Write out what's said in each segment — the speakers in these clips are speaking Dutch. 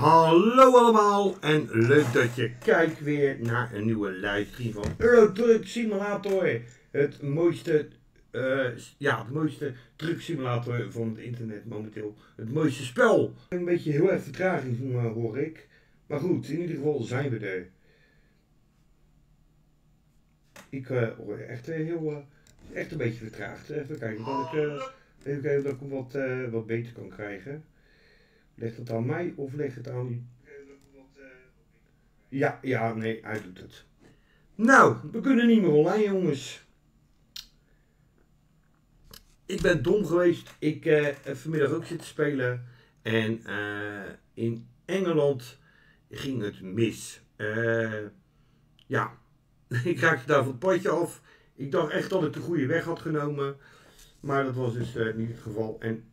Hallo allemaal en leuk dat je kijkt weer naar een nieuwe livestream van Euro Truck Simulator. Het mooiste, eh, ja, het mooiste truck simulator van het internet momenteel. Het mooiste spel. Een beetje heel erg vertraging eh, hoor ik. Maar goed, in ieder geval zijn we er. Ik eh, hoor echt heel, echt een beetje vertraagd. Even kijken, kan ik, even kijken of ik hem wat, wat beter kan krijgen. Ligt het aan mij of ligt het aan? Ja, ja, nee, hij doet het. Nou, we kunnen niet meer online, jongens. Ik ben dom geweest. Ik eh, heb vanmiddag ook zitten spelen. En eh, in Engeland ging het mis. Eh, ja, ik raakte daar van het padje af. Ik dacht echt dat ik de goede weg had genomen. Maar dat was dus niet het geval. En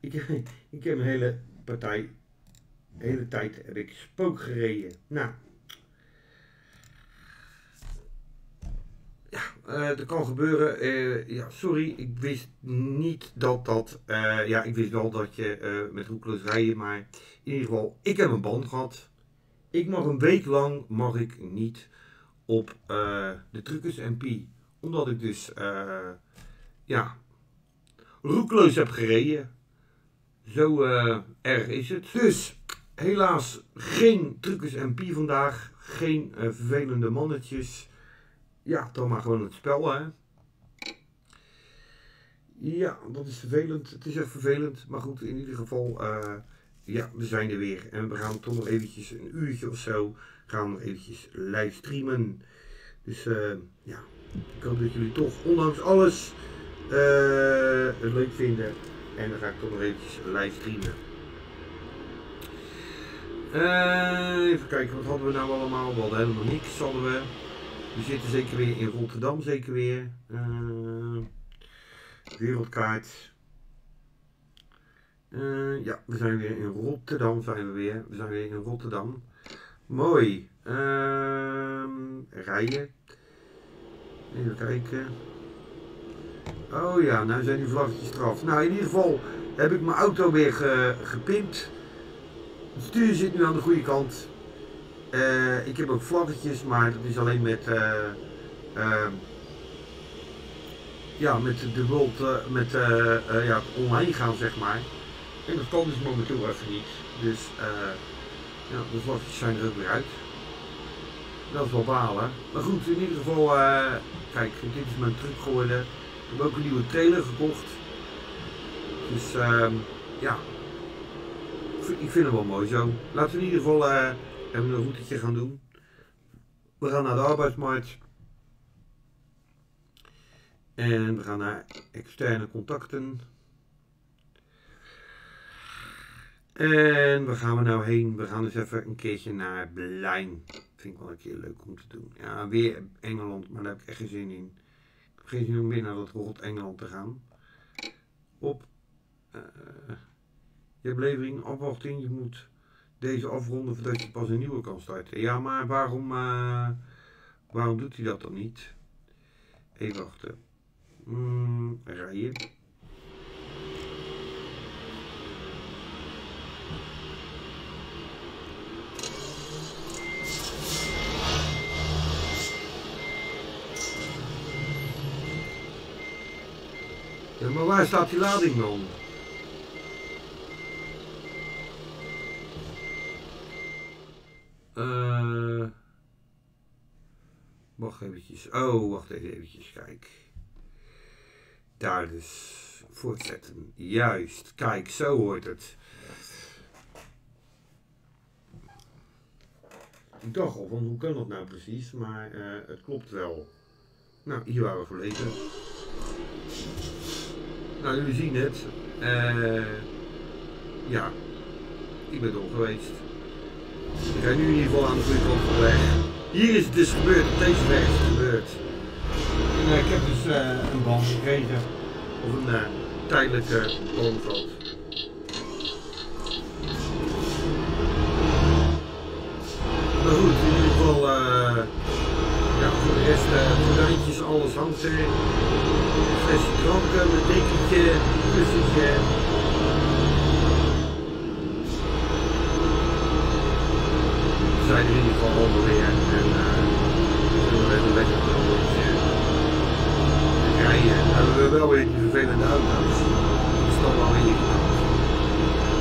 ik, ik heb een hele partij, de hele tijd heb ik spook gereden. Nou. Ja, eh, dat kan gebeuren. Eh, ja, sorry, ik wist niet dat dat. eh, ja, ik wist wel dat je met roekeloos rijden, maar in ieder geval, ik heb een band gehad. Ik mag een week lang mag ik niet op de Truckers MP. Omdat ik dus, ja, roekeloos heb gereden. Zo eh, erg is het. Dus, helaas geen Truckers MP vandaag. Geen eh, vervelende mannetjes. Ja, dan maar gewoon het spel, hè. Ja, dat is vervelend. Het is echt vervelend. Maar goed, in ieder geval, eh, ja, we zijn er weer. En we gaan toch nog eventjes een uurtje of zo, gaan nog eventjes live streamen. Dus ja, ik hoop dat jullie toch, ondanks alles, leuk vinden. En dan ga ik toch nog eventjes live streamen. Eh, even kijken, wat hadden we nou allemaal? We hadden helemaal niks, hadden we. We zitten zeker weer in Rotterdam, zeker weer. Eh, wereldkaart. Eh, ja, we zijn weer in Rotterdam, zijn we weer. We zijn weer in Rotterdam. Mooi. Ehm, rijden. Even kijken. Oh ja, nou zijn die vlaggetjes eraf. Nou, in ieder geval heb ik mijn auto weer ge, gepimpt. Het stuur zit nu aan de goede kant. Eh, ik heb ook vlaggetjes, maar dat is alleen met, eh, ehm, ja, met de world, eh, met ja, online gaan zeg maar. En dat kan dus momenteel even niet. Dus ja, de vlaggetjes zijn er ook weer uit. Dat is wel balen. Maar goed, in ieder geval, kijk, dit is mijn truck geworden. Heb ook een nieuwe trailer gekocht. Dus ehm, ja, ik vind- het wel mooi zo. Laten we in ieder geval eh, even een routetje gaan doen. We gaan naar de arbeidsmarkt. En we gaan naar externe contacten. En waar gaan we nou heen? We gaan dus even een keertje naar Berlijn. Vind ik wel een keer leuk om te doen. Ja, weer Engeland, maar daar heb ik echt geen zin in. Zin om weer naar dat rot Engeland te gaan. Op. eh, je levering, afwachting. Je moet deze afronden voordat je pas een nieuwe kan starten. Ja, maar waarom, eh, waarom doet hij dat dan niet? Even wachten. Mm, rijden. Maar waar staat die lading dan? Eh wacht eventjes. Oh, wacht even eventjes. Kijk. Daar dus. Voortzetten. Juist. Kijk, zo hoort het. Ik dacht al van hoe kan dat nou precies, maar eh, het klopt wel. Nou, hier waren we verleden. Nou, jullie zien het. Eh, ja, ik ben dol geweest. Ik ga nu in ieder geval aan de goede kant van de weg. Hier is het dus gebeurd, deze weg is gebeurd. En, eh, ik heb dus eh, een band gekregen. Of een tijdelijke boomvat. Maar goed, in ieder geval, ja, voor de rest, uh, gordijntjes, alles hangt. Een flesje dranken, een dekentje, kussentje. zijn er in ieder geval allemaal weer. En uh, zullen we even lekker een beetje rijden. En we hebben wel weer die vervelende auto's. Dat is dan wel irritant.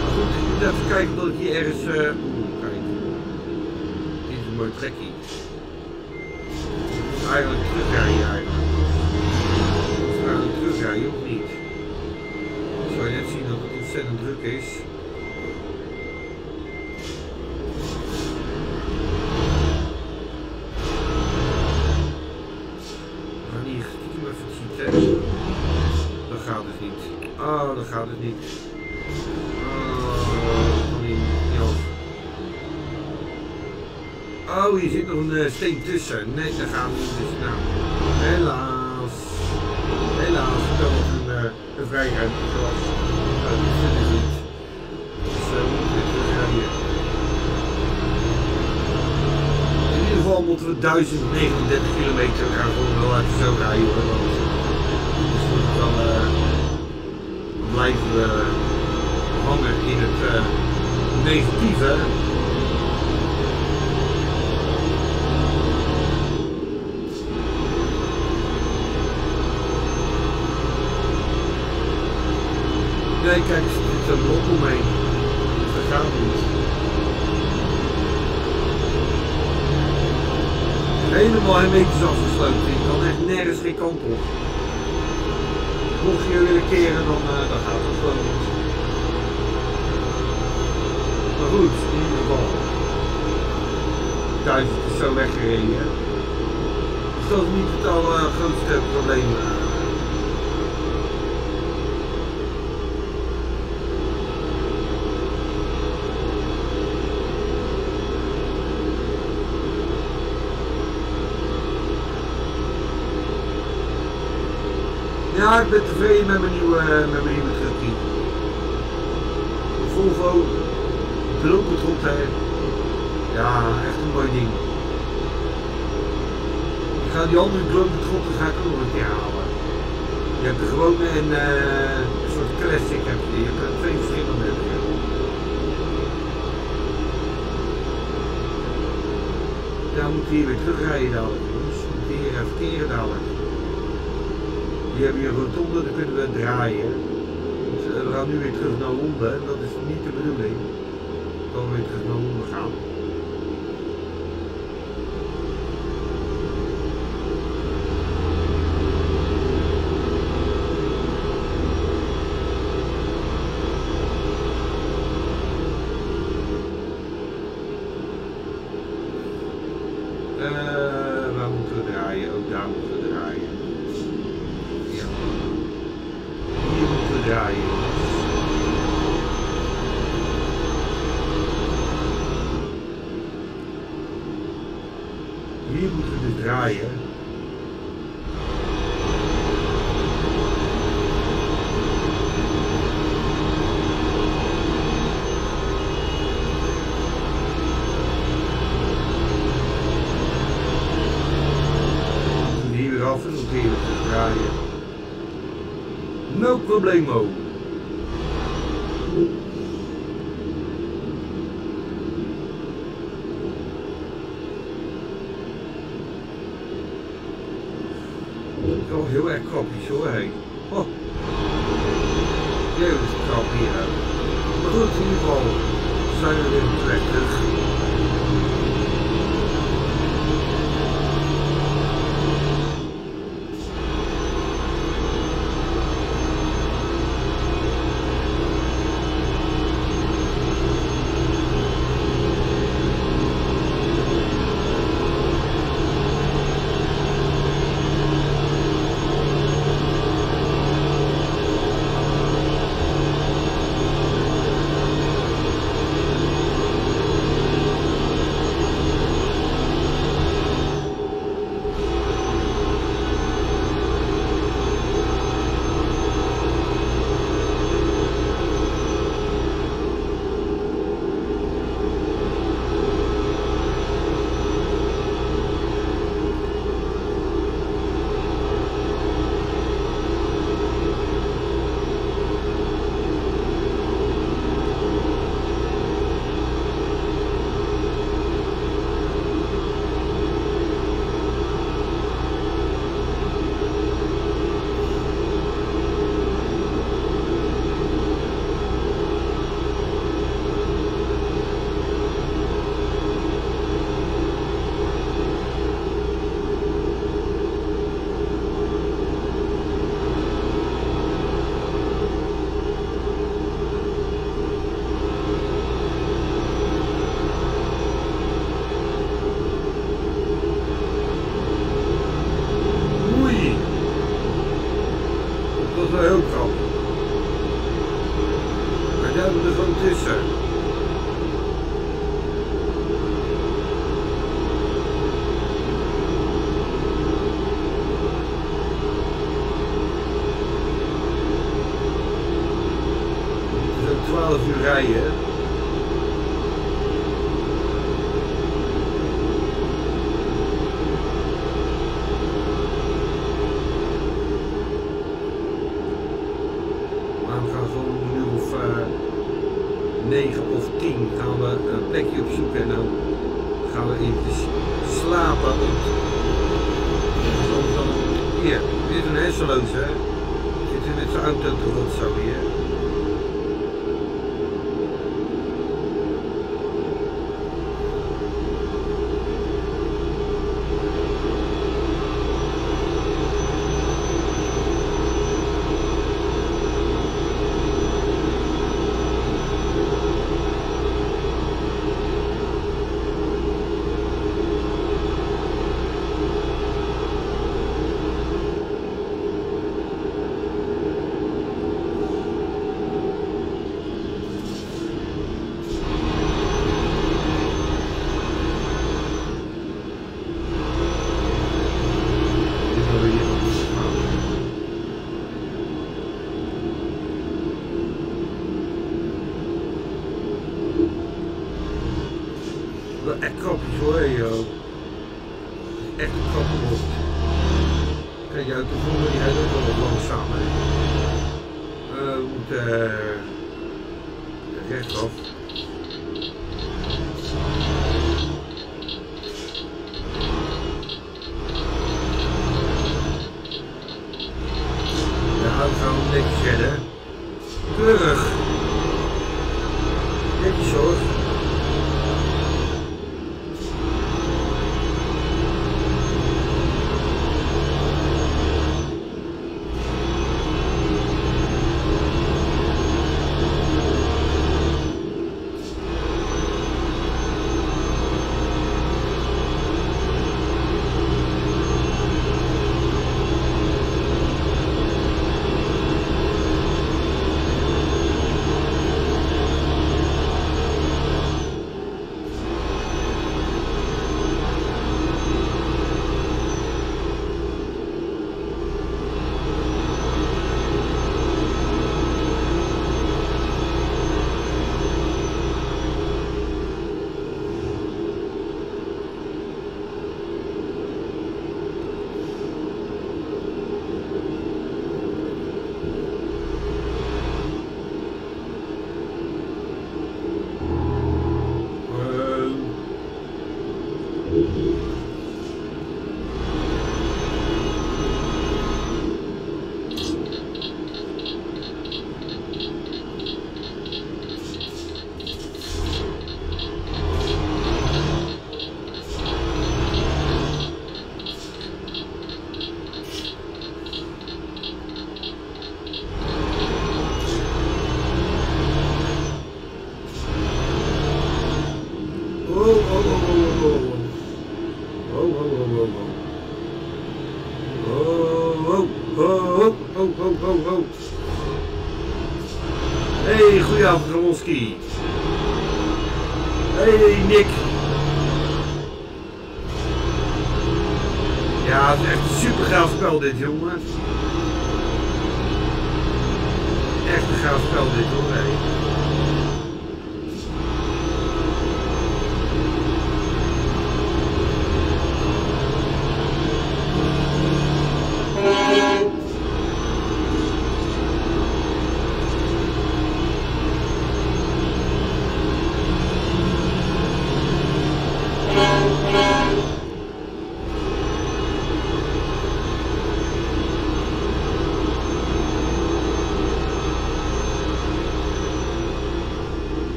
Maar goed, ik moet even kijken dat ik hier ergens... Uh, kijk. Dit is een mooi trekje. Eigenlijk terugrijden terugrijden of niet? Zou je net zien dat het ontzettend druk is. Oh, dat gaat het niet. Oh, oh hier zit nog een uh, steen tussen. Nee, daar gaan we niet. Dus, nou. Helaas, uh. Nou, dat vind ik niet. Dus uh, we moeten weer terugrijden. In ieder geval moeten we 1039 kilometer gaan gewoon wel even zo rijden hoor. Want dus dan... Uh, blijven we hangen in het uh, negatieve. Nee, kijk, er zit een blok omheen. Dat gaat niet. Helemaal hermetisch afgesloten. Ik kan echt nergens geen kant op mocht je willen keren, dan, uh, dan gaat het gewoon niet. Maar goed, in ieder geval. Thuis is zo weggereden. Dus dat is niet het allergrootste probleem. Ik ben tevreden met mijn nieuwe, met mijn nieuwe truckie. Volvo, bloembetrokken. Ja, echt een mooi ding. Ik ga die andere bloembetrokken ga ook nog een keer halen. Je hebt er gewoon een, een soort classic, heb je, je hebt er twee verschillende. Ja, we moeten hier weer terugrijden dadelijk jongens. We moeten hier dadelijk. Die hebben hier rotonde, dan kunnen we draaien. Dus eh, we gaan nu weer terug naar Londen. Dat is niet de bedoeling. We weer terug naar Londen gaan. Uh, waar moeten we draaien? Ook daar moeten we Hier moeten we dus draaien. Hier weer af en te draaien. No problemo.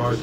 Cars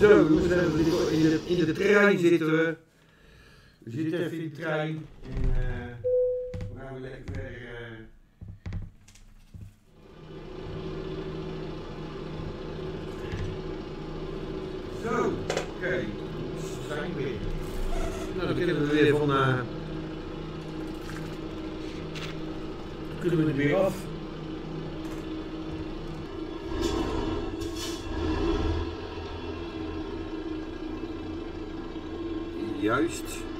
Zo, we in de, in de trein zitten we. We zitten even in de trein. En uh, we gaan weer lekker verder. Uh, Zo, oké. Okay. Zijn weer. Nou, dan kunnen we weer van. Uh, kunnen we er weer af. Juist.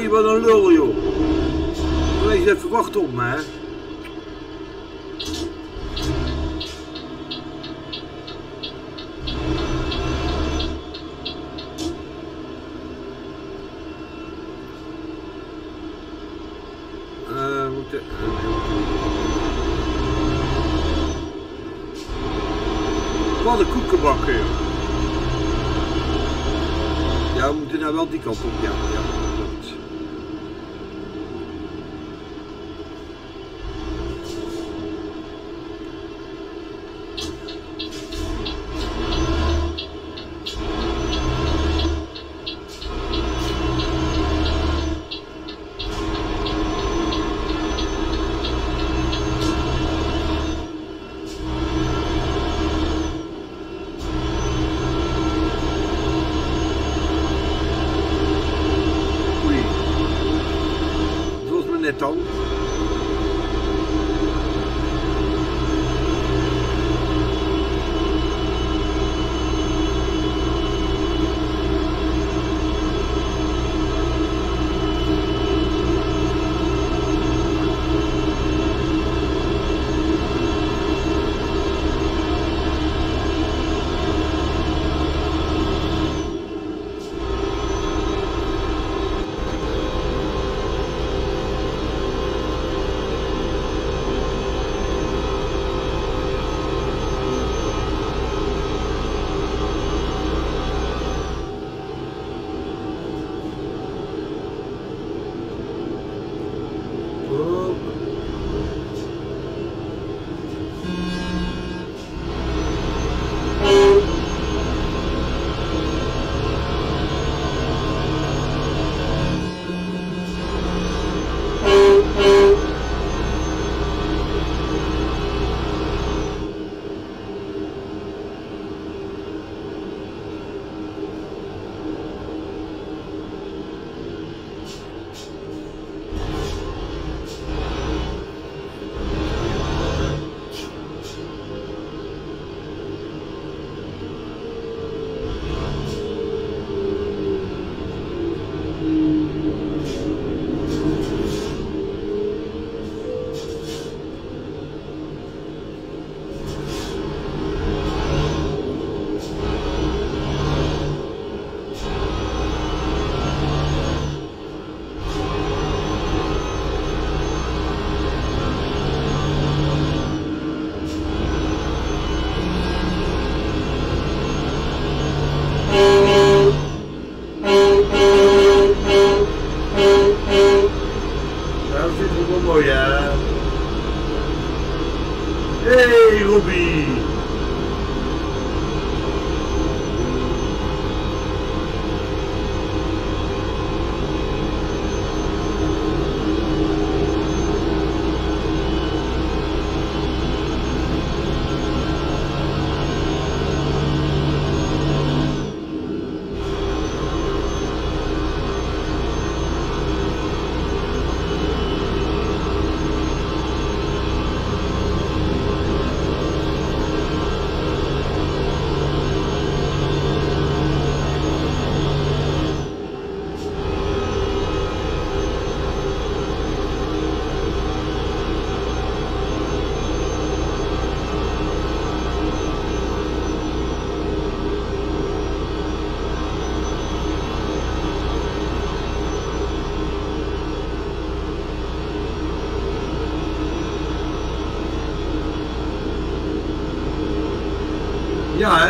Oei, wat een lul, joh. Wees even wachten op me, hè.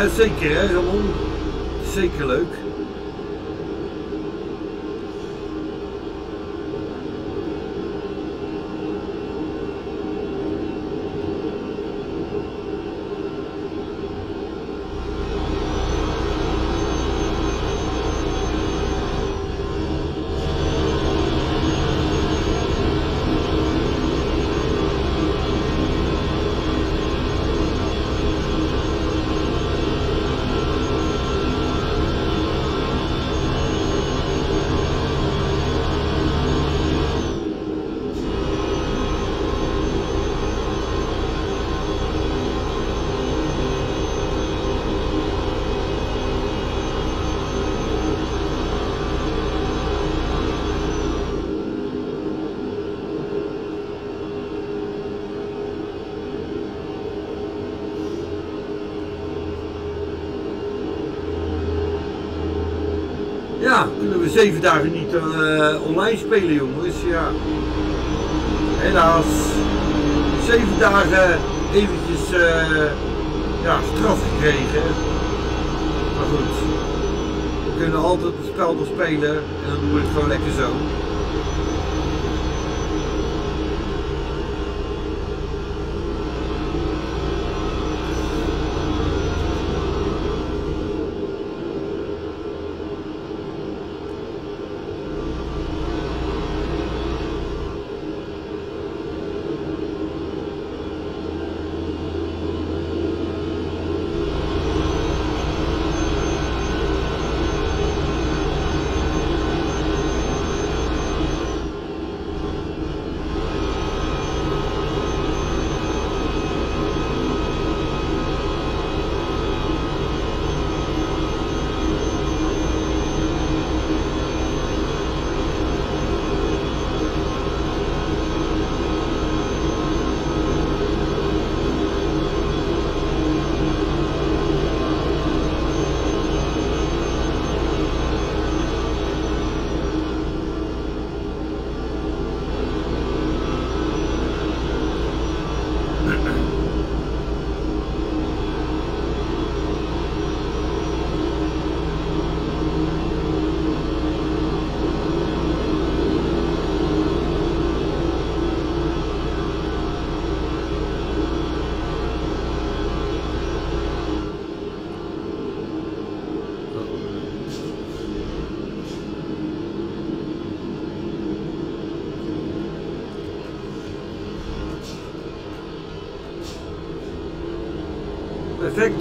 Ja, zeker hè zeven dagen niet uh, online spelen jongens. Ja. Helaas. Zeven dagen eventjes uh, ja, straf gekregen. Maar goed. We kunnen altijd het spel nog spelen en dan doen we het gewoon lekker zo.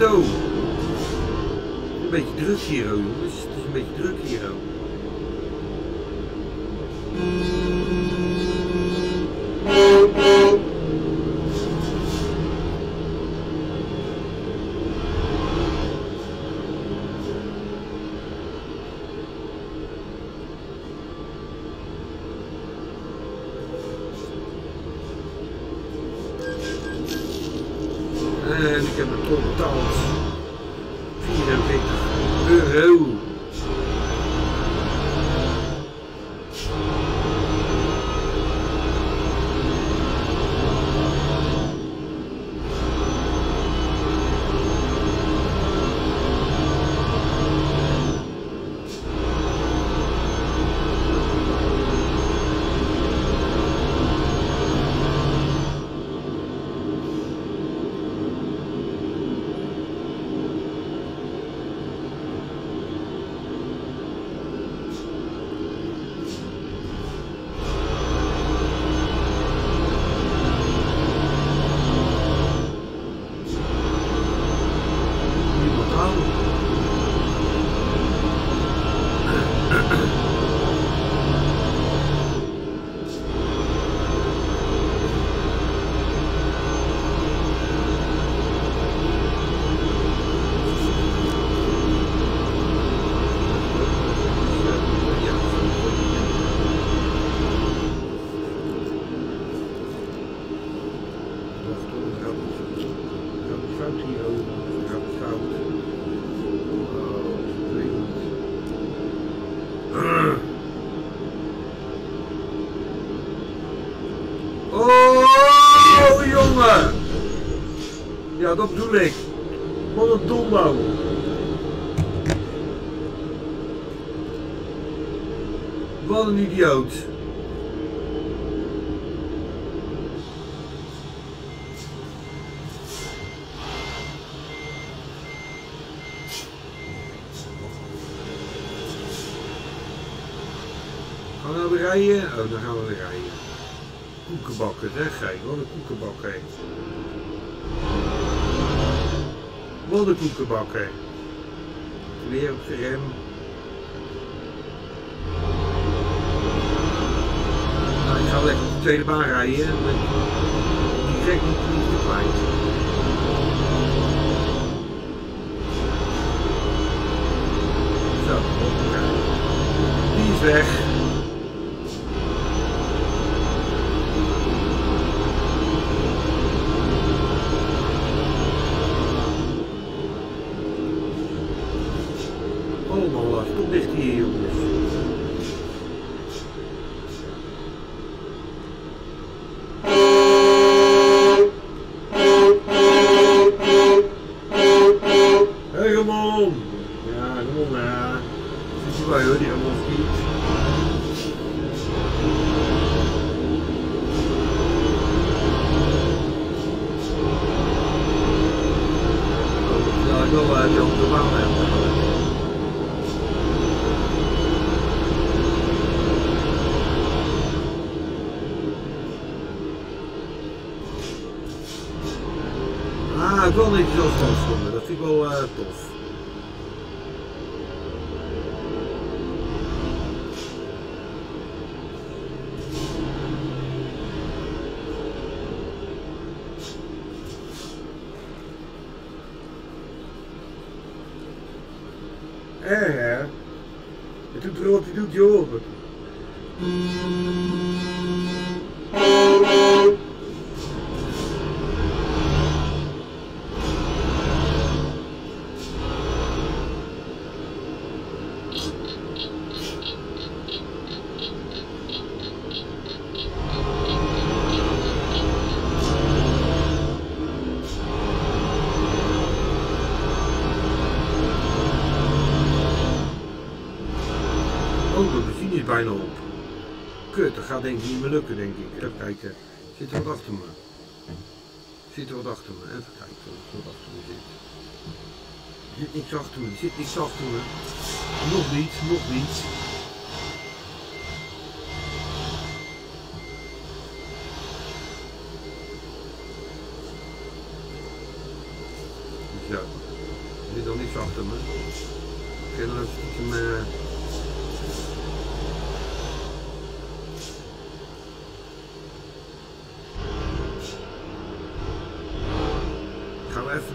do. Gaan we rijden? Oh, dan gaan we weer rijden. Koekenbakken, zeg gij. Wat een koekenbakker. Wat een koekenbakker. Weer op zijn rem. Nou, ik ga lekker op de tweede baan rijden. Met gek niet niet kwijt. Weg.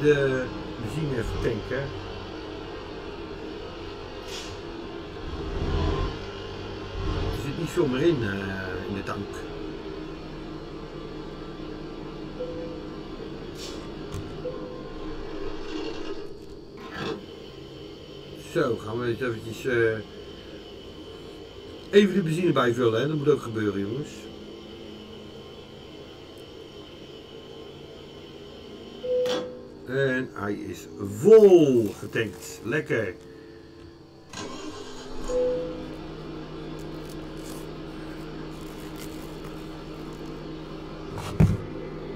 De benzine even tanken. Er zit niet veel meer in, eh, in de tank. Zo, gaan we eventjes eh, even de benzine bijvullen, hè? dat moet ook gebeuren jongens. En hij is vol getankt. Lekker.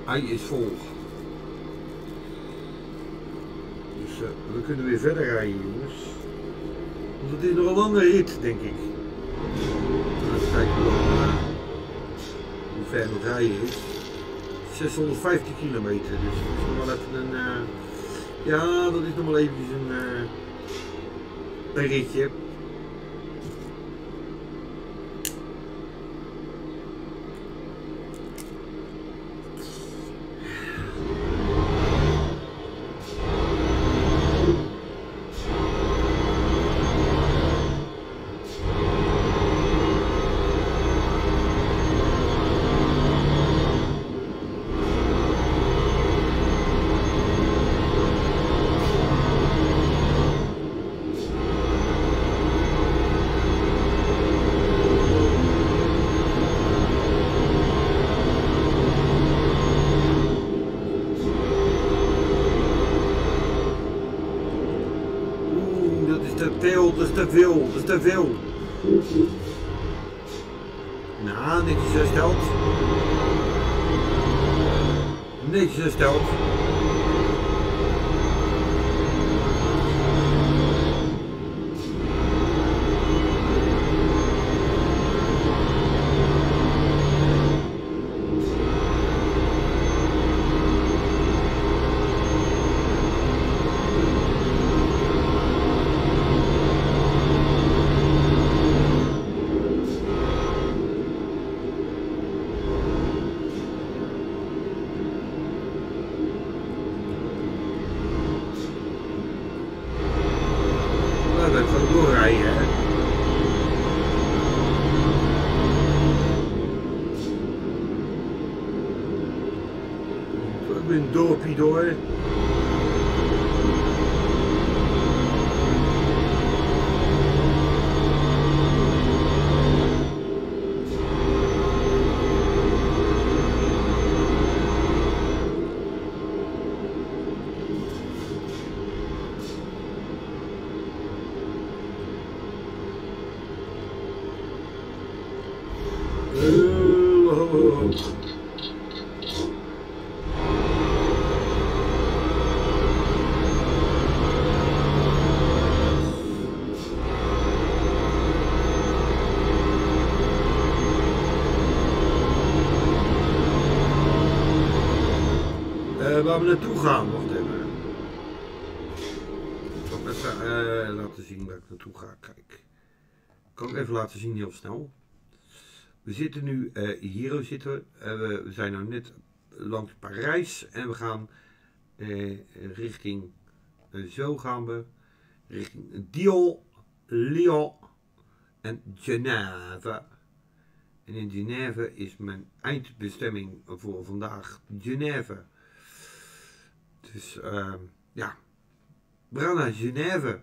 Hij is vol. Dus eh, we kunnen weer verder rijden jongens. Want het is nog een lange rit denk ik. Even kijken eh, hoe ver nog rijden is. 650 kilometer, dus dat is nog wel even een... eh, ja, dat is nog wel eventjes een, eh, een ritje. Naartoe gaan, wacht even. Ik zal even eh, laten zien waar ik naartoe ga. Kijk. Kan ik even laten zien heel snel. We zitten nu eh, hier zitten we. Eh, we. zijn nu net langs Parijs en we gaan richting zo gaan we richting Dijon, Lyon en Genève. En in Genève is mijn eindbestemming voor vandaag Genève. Dus ehm, ja, we gaan naar Genève.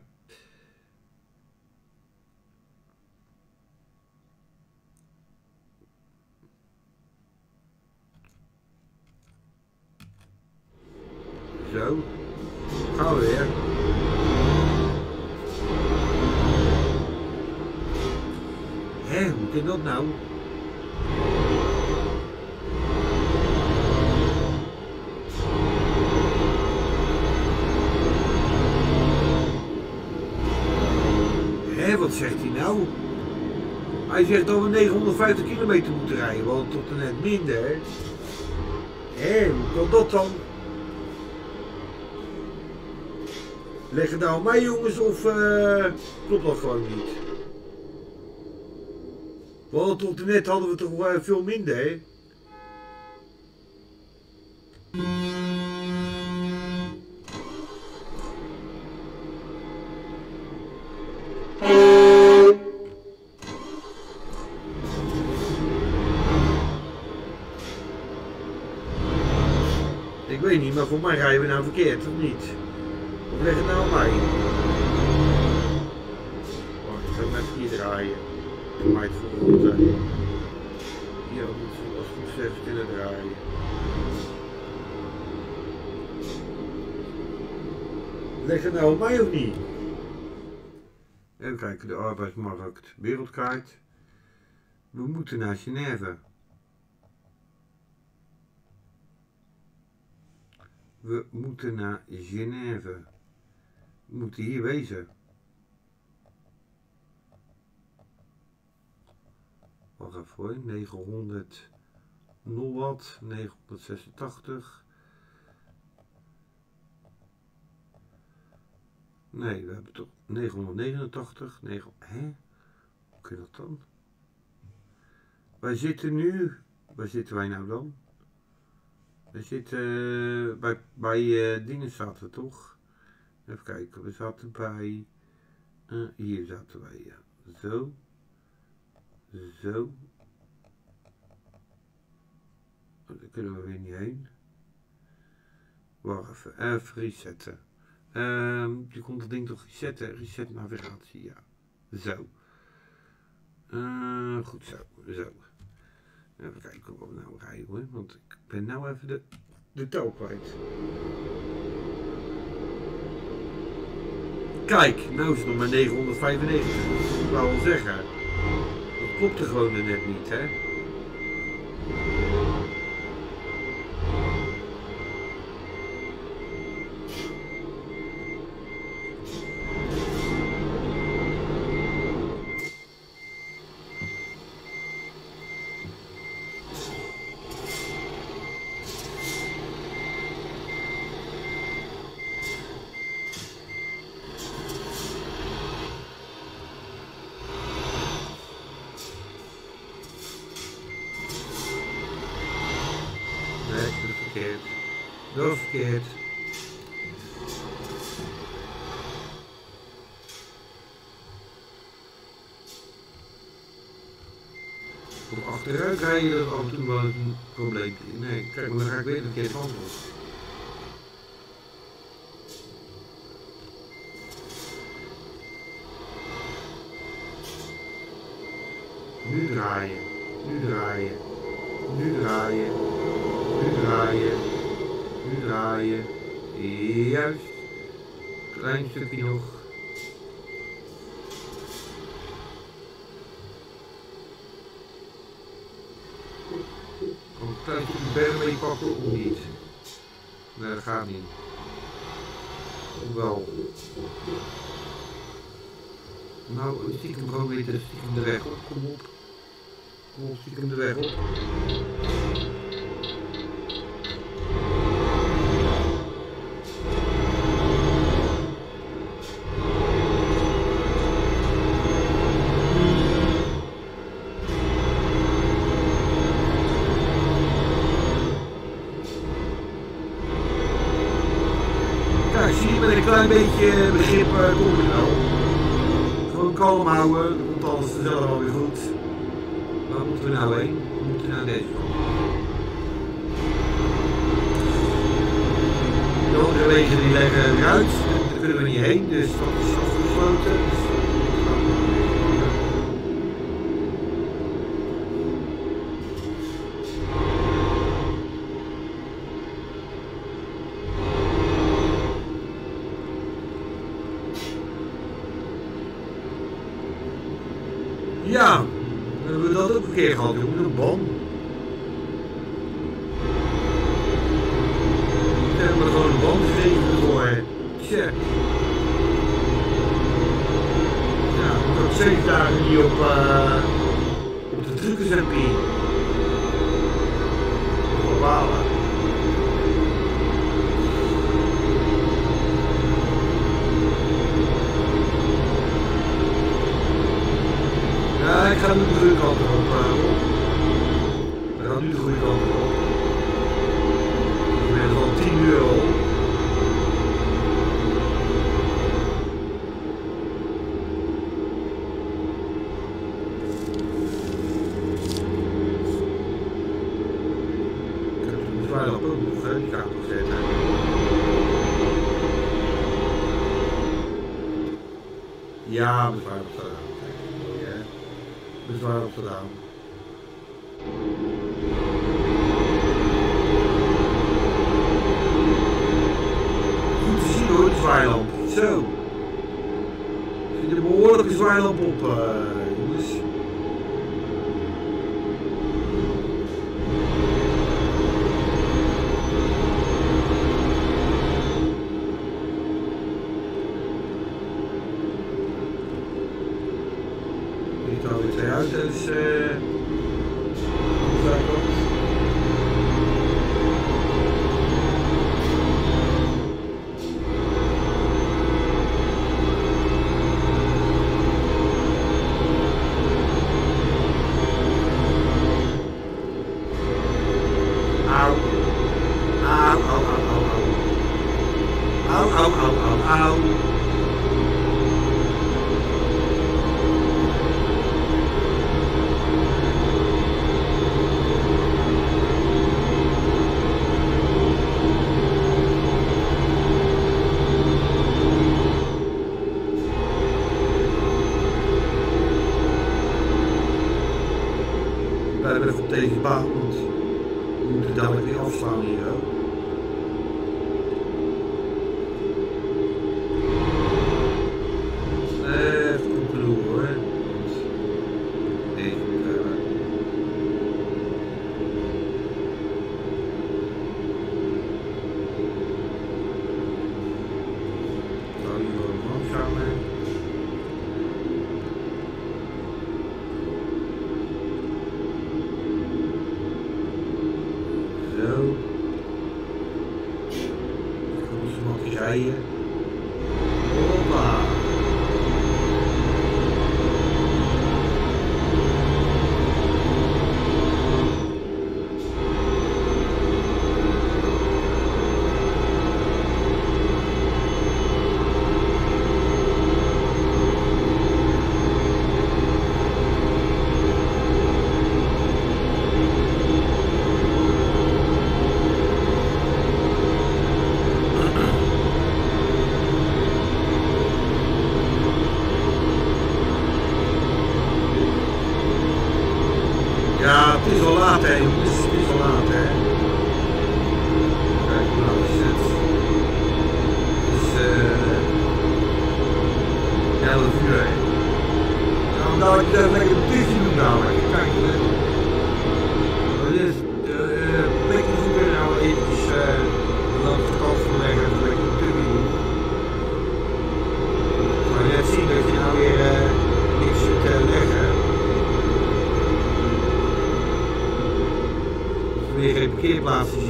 Zo, gaan we weer. Hé, hoe kan dat nou? Hé, wat zegt hij nou? Hij zegt dat we 950 kilometer moeten rijden, want tot en net minder. Hé, hoe kan dat dan? Leg het nou aan mij jongens of eh, klopt dat gewoon niet? Want tot en net hadden we toch eh, veel minder, hè? Ik weet niet, maar voor mij rijden we nou verkeerd, of niet? Of leg het nou aan mij? Wacht, ik ga hem even hier draaien. Voor mij het zijn. Hier moet ze als goed even kunnen draaien. Leg het nou aan mij of niet? Even kijken, de arbeidsmarkt, wereldkaart. We moeten naar Genève. We moeten naar Genève. We moeten hier wezen. Wacht even hoor. 900 nog wat. 986. Nee, we hebben toch 989. 9, hè? Hoe je dat dan? Wij zitten nu. Waar zitten wij nou dan? We zitten eh, bij, bij eh, dingen zaten toch? Even kijken, we zaten bij. eh, hier zaten wij, ja. Zo. Zo. Oh, Daar kunnen we weer niet heen. Wacht even, even resetten. Ehm, je kon dat ding toch resetten? Reset navigatie, ja. Zo. Eh, goed zo, zo. Even kijken wat we nou rijden hoor, want ik ben nou even de, de touw kwijt. Kijk, nou is het nog maar 995. Ik wou zeggen. Dat klopt er gewoon net niet, hè? Kijk, maar dan ga ik weer een keer het antwoord. Nu draaien, nu draaien, nu draaien, nu draaien, nu draaien. Juist. Klein stukje nog. Kan ik de berg mee pakken of niet? Nee, dat gaat niet. Hoewel. Nou, stiekem gewoon weer de, stiekem de weg op. Kom op. Kom op, stiekem de weg op. kalm houden, dan komt alles vanzelf weer goed. Waar moeten we nou heen? We moeten naar deze kant. De andere wegen die leggen eruit, daar kunnen we niet heen, dus dat is afgesloten. Keer gehad,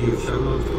you.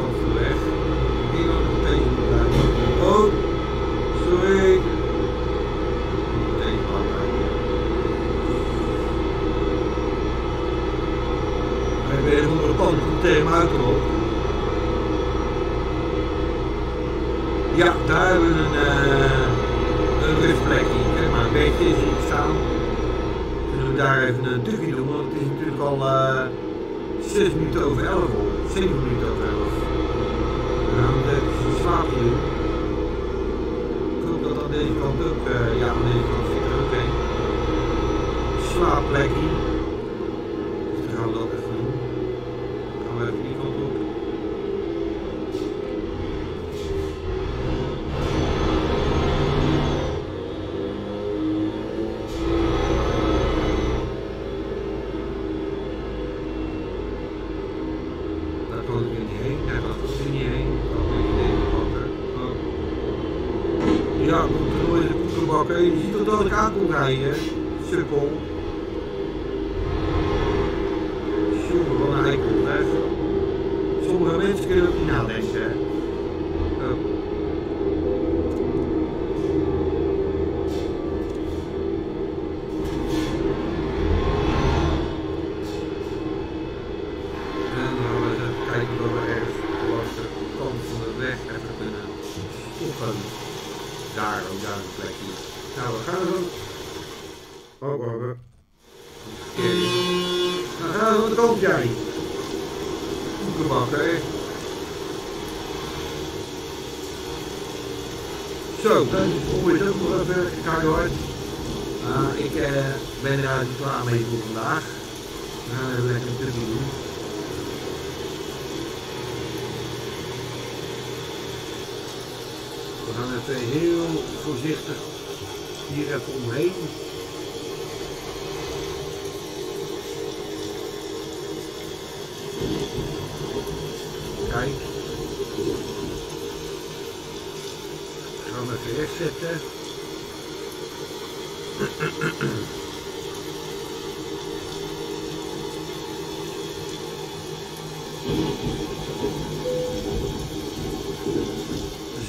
eu imito todo carro com raia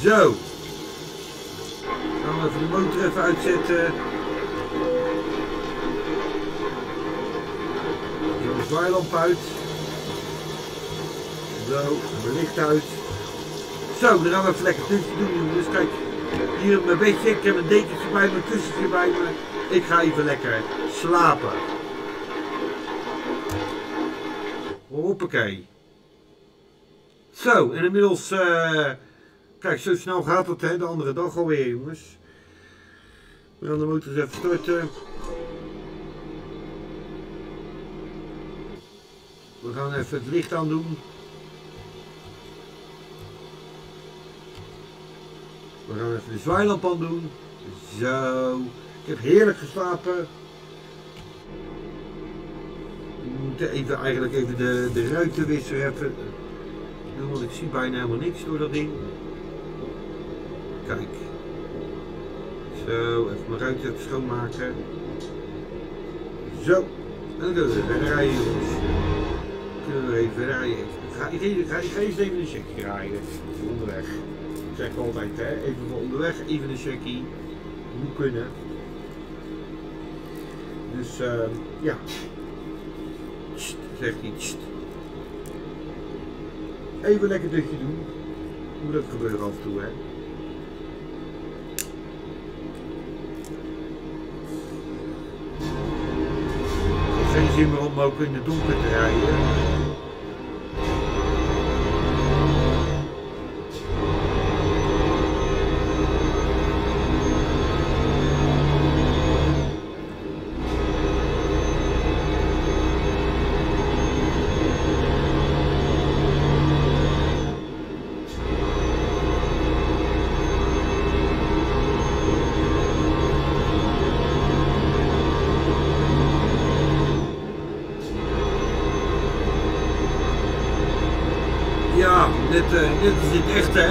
Zo. Dan even de motor even uitzetten. Hier de zwaailamp uit. Zo, mijn licht uit. Zo, dan gaan we even lekker tussen doen. Dus kijk, hier op mijn bedje. Ik heb een dekentje bij me, een kussentje bij me. Ik ga even lekker slapen. Hoppakee. Zo, en inmiddels... Eh, Kijk, zo snel gaat het hè, de andere dag alweer jongens. We gaan de motor eens even starten. We gaan even het licht aan doen. We gaan even de zwaailamp aan doen. Zo. Ik heb heerlijk geslapen. We moeten even, eigenlijk even de, de ruiten wisselen. Even. Want ik zie bijna helemaal niks door dat ding. Kijk. Zo, even mijn ruimte schoonmaken. Zo. En dan kunnen we weer rijden, jongens. Kunnen we even rijden. Ik ga, ik, ga, eerst even een checkje rijden. Onderweg. Ik zeg altijd. Even voor onderweg, even een checkie. Moet kunnen. Dus, ehm, ja. Tst, zegt hij. Tst. Even lekker dutje doen. Moet dat gebeuren af en toe, hè. Meer om ook in de donker te rijden. Uh,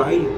Was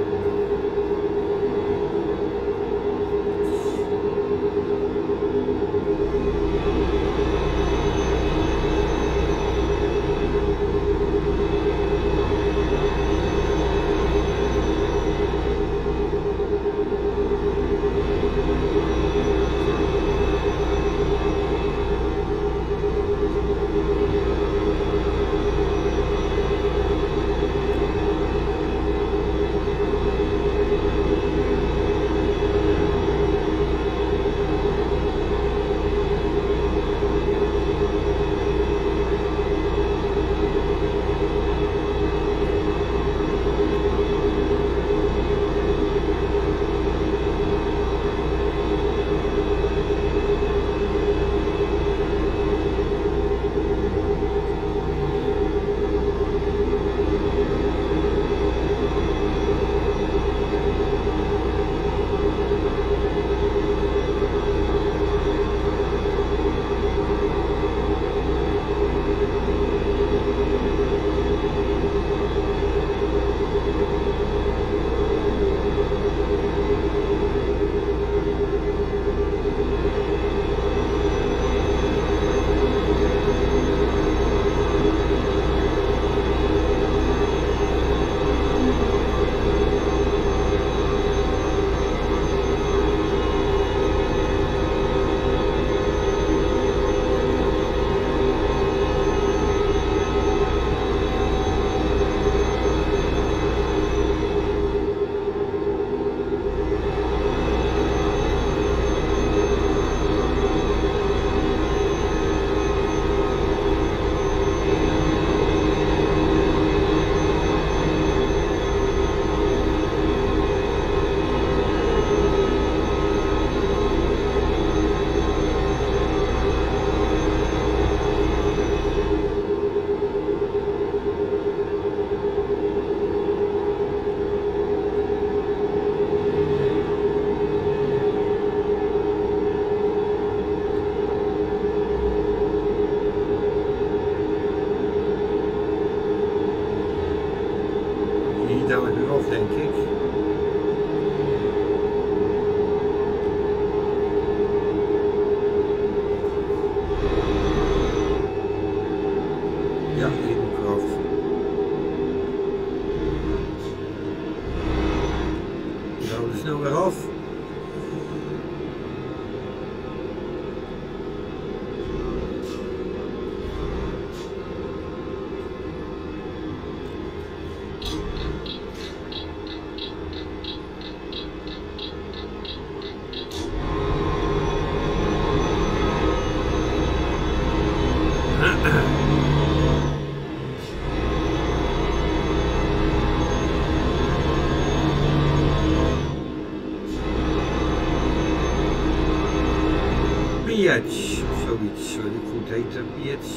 Piets of zoiets, wat ik goed heet. Piets.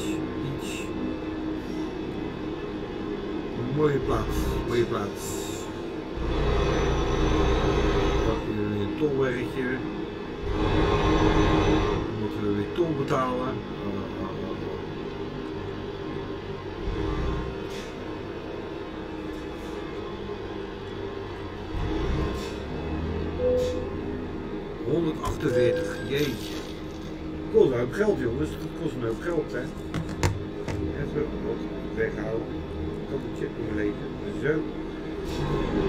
Mooie plaats, mooie plaats. We gaan weer een tolwegje. Dan moeten we weer tol betalen. Hoop geld jongens, dat kost een hoop geld hè. Even wat weghouden. Ik kan chip. Zo.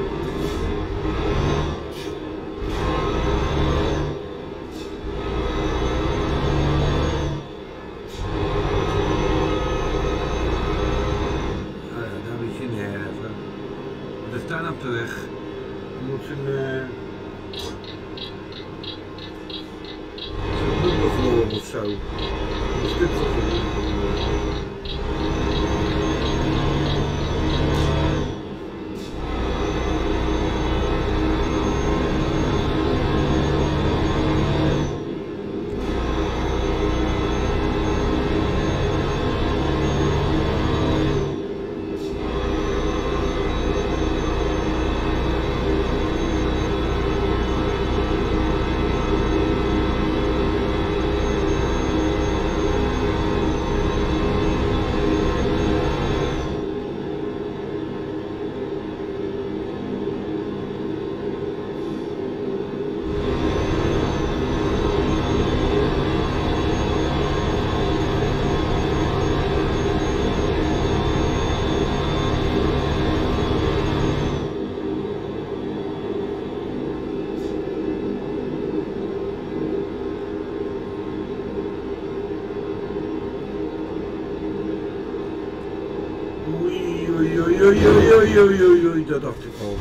Oei, oei, oei, dat dacht ik al.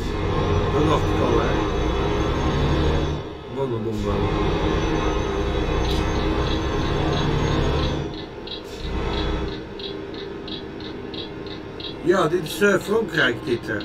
Dat dacht ik al, hè. Wat een dom wel. Ja, dit is eh, Frankrijk, dit. eh.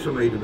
some A to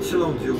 七龙珠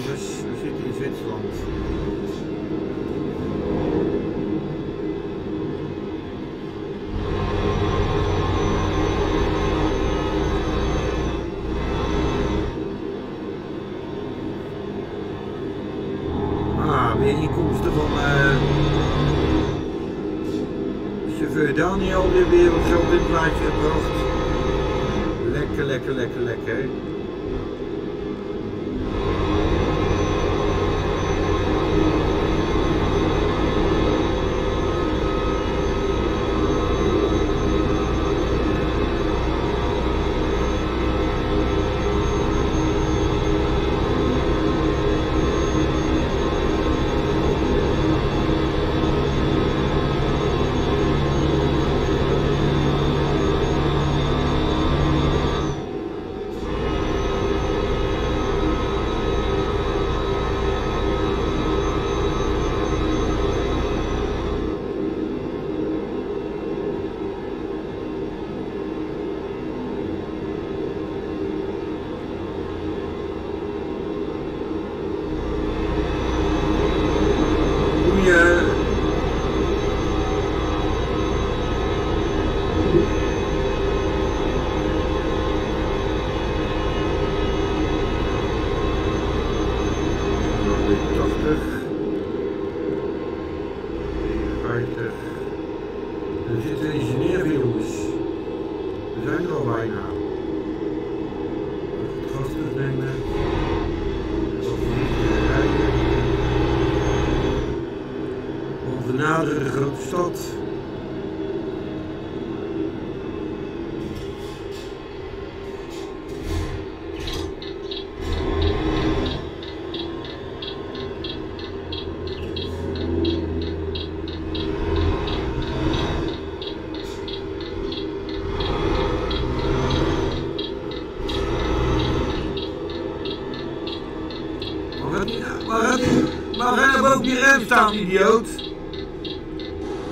rem staan, idioot.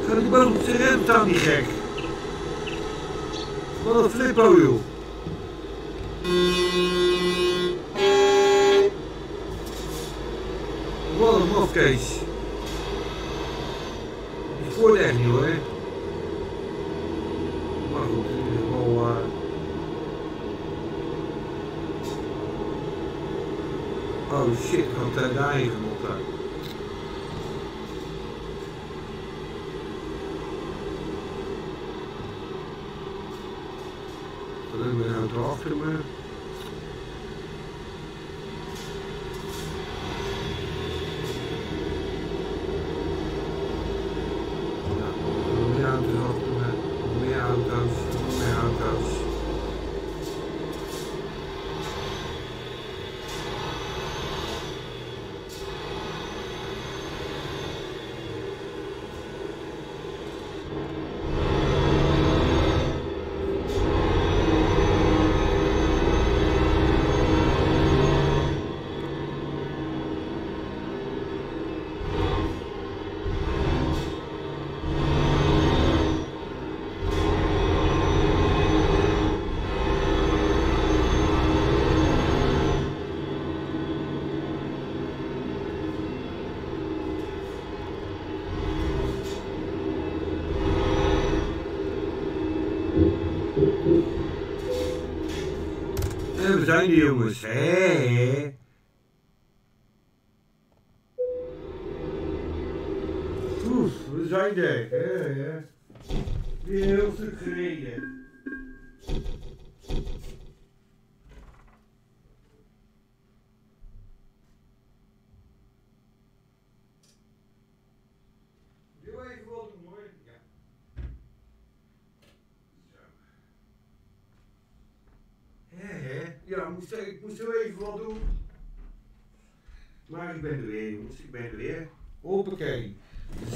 Ga die niet boven op zijn rem staan, die gek. Wat een flippo, joh. Wat een mofkees. Superman. behind you was fast. Zo even wat doen. Maar ik ben er weer, jongens. Ik ben er weer. Hoppakee.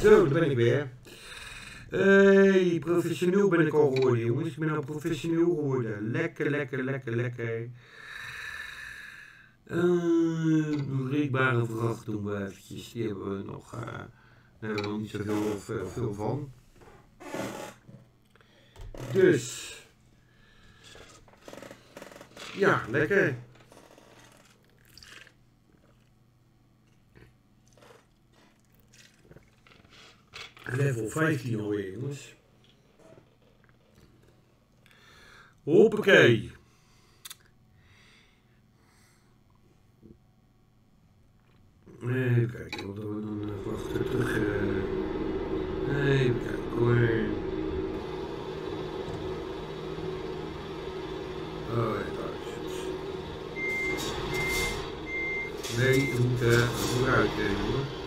Zo, daar ben ik weer. Hey, professioneel ben ik al geworden, jongens. Ik ben al professioneel geworden. Lekker, lekker, lekker, lekker. Uh, breekbare vracht doen we eventjes. Die hebben we nog, uh, daar hebben we nog niet zoveel veel, veel van. Dus. Ja, lekker. Level 15 alweer, jongens. Hoppakee. Even kijken, wat we dan uh, wachten terug. Uh, even kijken hoor. Oh, daar is het. Nee, we moeten vooruit, jongen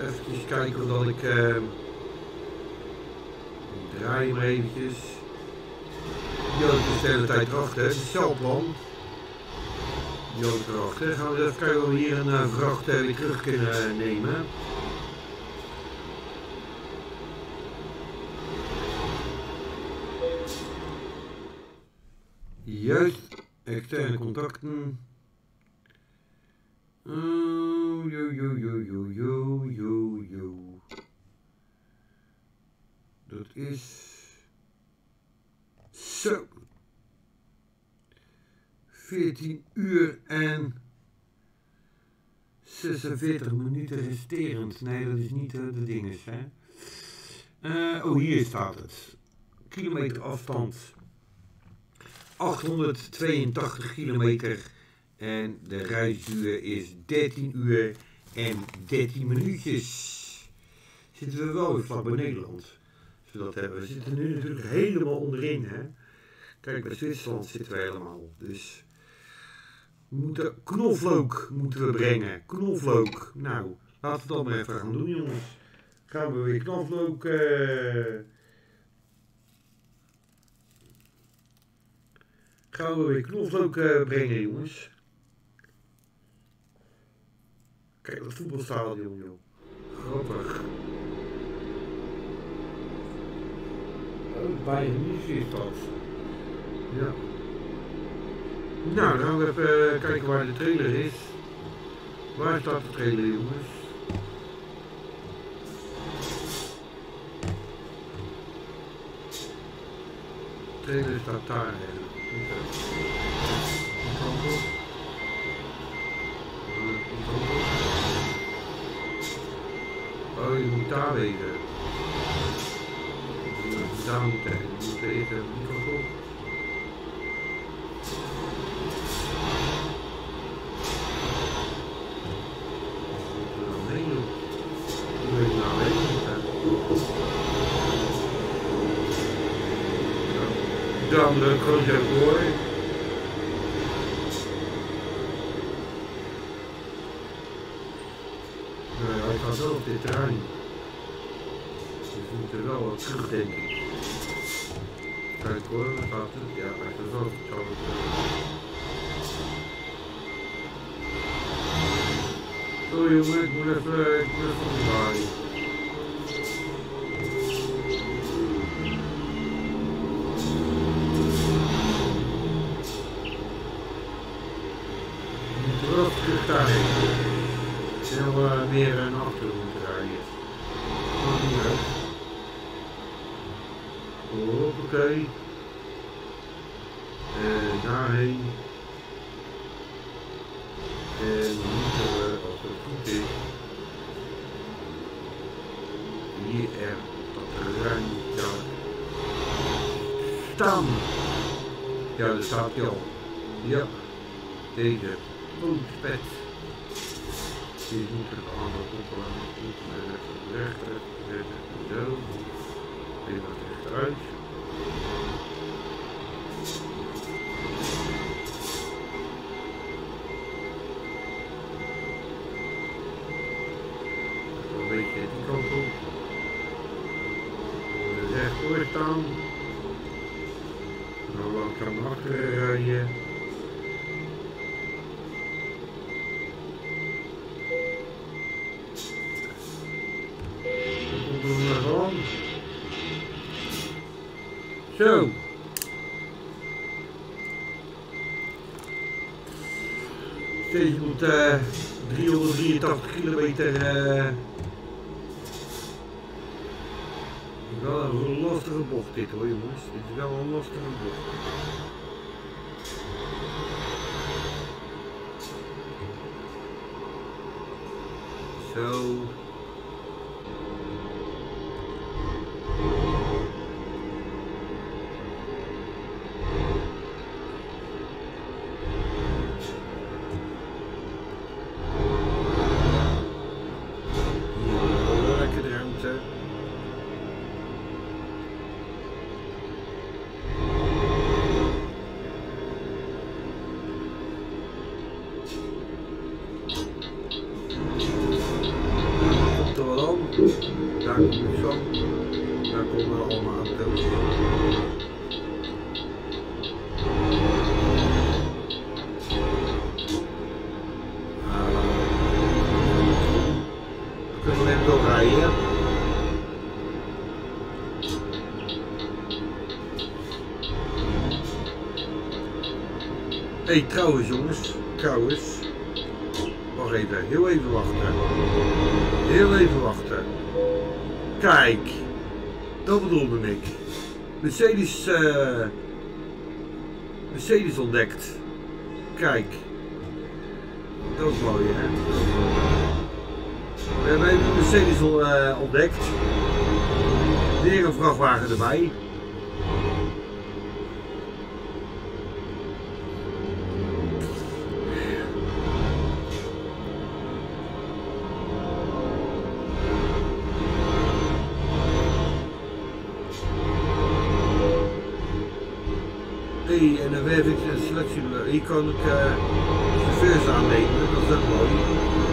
even kijken dat ik uh, draai maar eventjes. Die had ik de hele tijd erachter, het is Zelplan. Die had ik erachter. Gaan we even kijken of we hier een uh, vracht uh, weer terug kunnen nemen. Juist, externe contacten. Oh, yo, yo, yo, yo, yo, yo. Dat is... Zo. 14 uur en 46 minuten resterend. Nee, dat is niet uh, de dinges, hè. Uh, oh, hier staat het. Kilometer afstand. 882 kilometer en de reisduur is 13 uur en 13 minuutjes. Zitten we wel weer vlak bij Nederland. Zodat. We zitten nu natuurlijk helemaal onderin. Hè? Kijk, bij Zwitserland zitten we helemaal. Dus we moeten knoflook moeten we brengen. Knoflook. Nou, laten we dat maar even gaan doen, jongens. Gaan we weer knoflook. Uh... Gaan we weer knoflook uh, brengen, jongens. Kijk, dat voetbalstadion, joh. Grappig. Oh, Bayern München is dat. Ja. Nou, dan gaan we even uh, kijken waar de trailer is. Waar staat de trailer, jongens? De trailer staat daar, hè. Oh, je moet daar wezen. Je moet daar moeten. Je moet even de microfoon. Dan de Project Boy. Nee, hij gaat wel op dit terrein. Dus we moeten wel wat terug, denk ik. Kijk hoor, wat gaat het? Ja, hij gaat wel op het Sorry jongen, ik moet even, ik moet even omdraaien. daarheen. Heel uh, meer naar achteren moeten rijden. Maakt niet uit. Hoppakee. En daarheen. En moeten we, als het goed is, hier er dat ruim daar staan. Ja, daar staat hij al. Ja, deze. Oeh, spet. Die moet ik allemaal koppelen. Rechter, rechter, zo. Even wat rechteruit. Een beetje die kant op. Rechtdoor staan. Nou langzaam naar achteren rijden. Dan doen we gewoon. Zo. Steeds moet eh 383 kilometer. eh wel een lastige bocht dit hoor jongens. Dit is wel een lastige bocht. Zo. Hé, hey, trouwens jongens, trouwens. Wacht even, heel even wachten. Heel even wachten. Kijk, dat bedoelde ik. Mercedes, eh Mercedes ontdekt. Kijk. Dat is mooi, hè? We hebben even Mercedes eh, ontdekt. Weer een vrachtwagen erbij. Ik uh, chauffeurs aannemen, dat is ook mooi.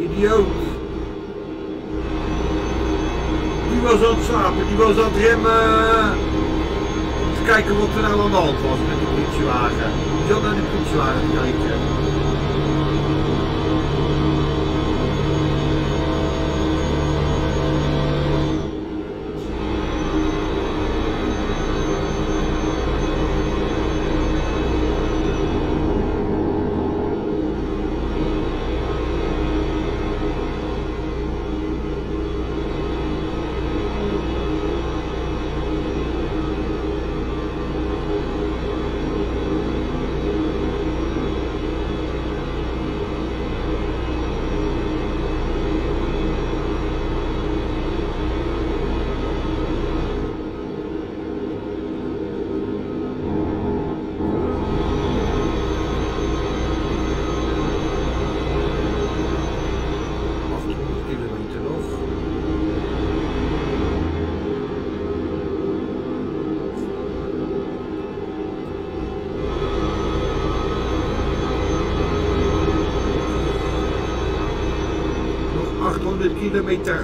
Idioot. Die was aan het slapen, die was aan het remmen. Even kijken wat er nou aan de hand was met die politiewagen. Die zat naar die politiewagen te 800 kilometer.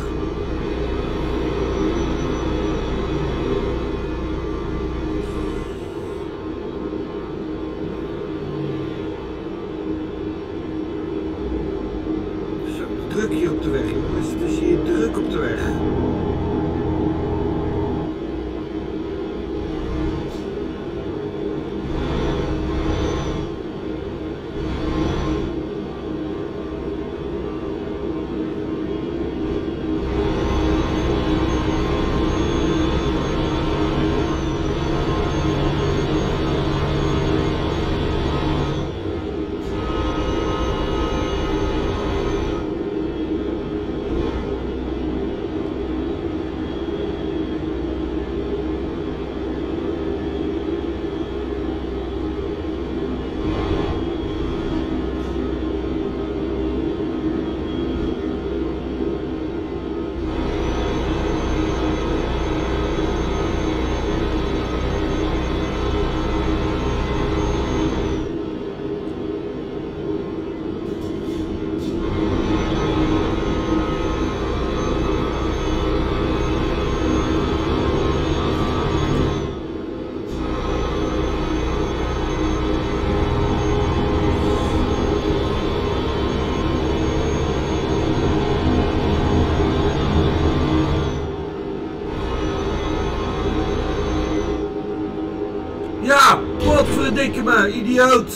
Me, idioot.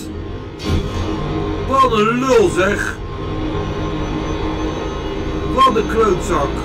Wat een lul zeg. Wat een klootzak.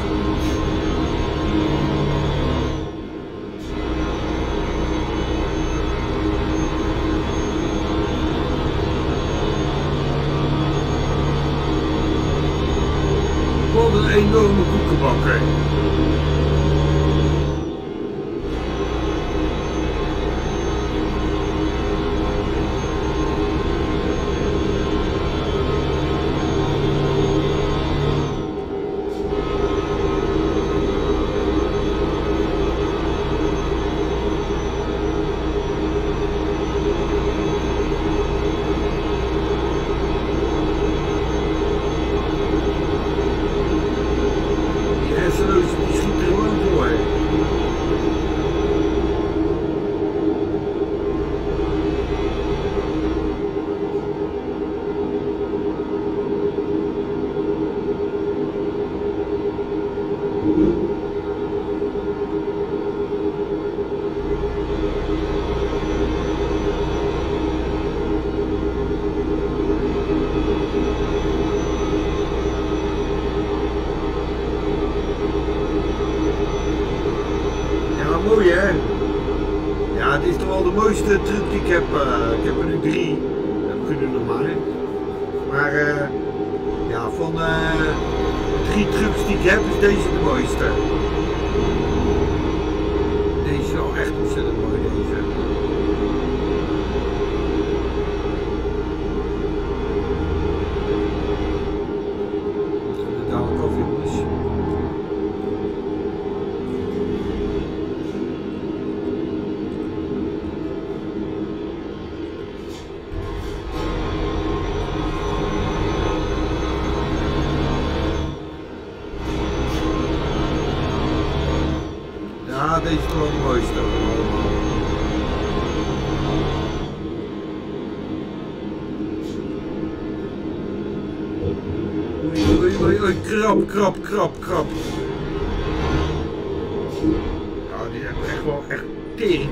krap, krap, krap, krap. Nou, die zijn echt wel echt tering.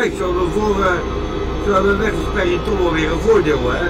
kijk, zo voor, eh, uh, hebben weggespeeld, toch wel weer een voordeel, hè.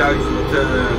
Weer uh, 10.000 uh,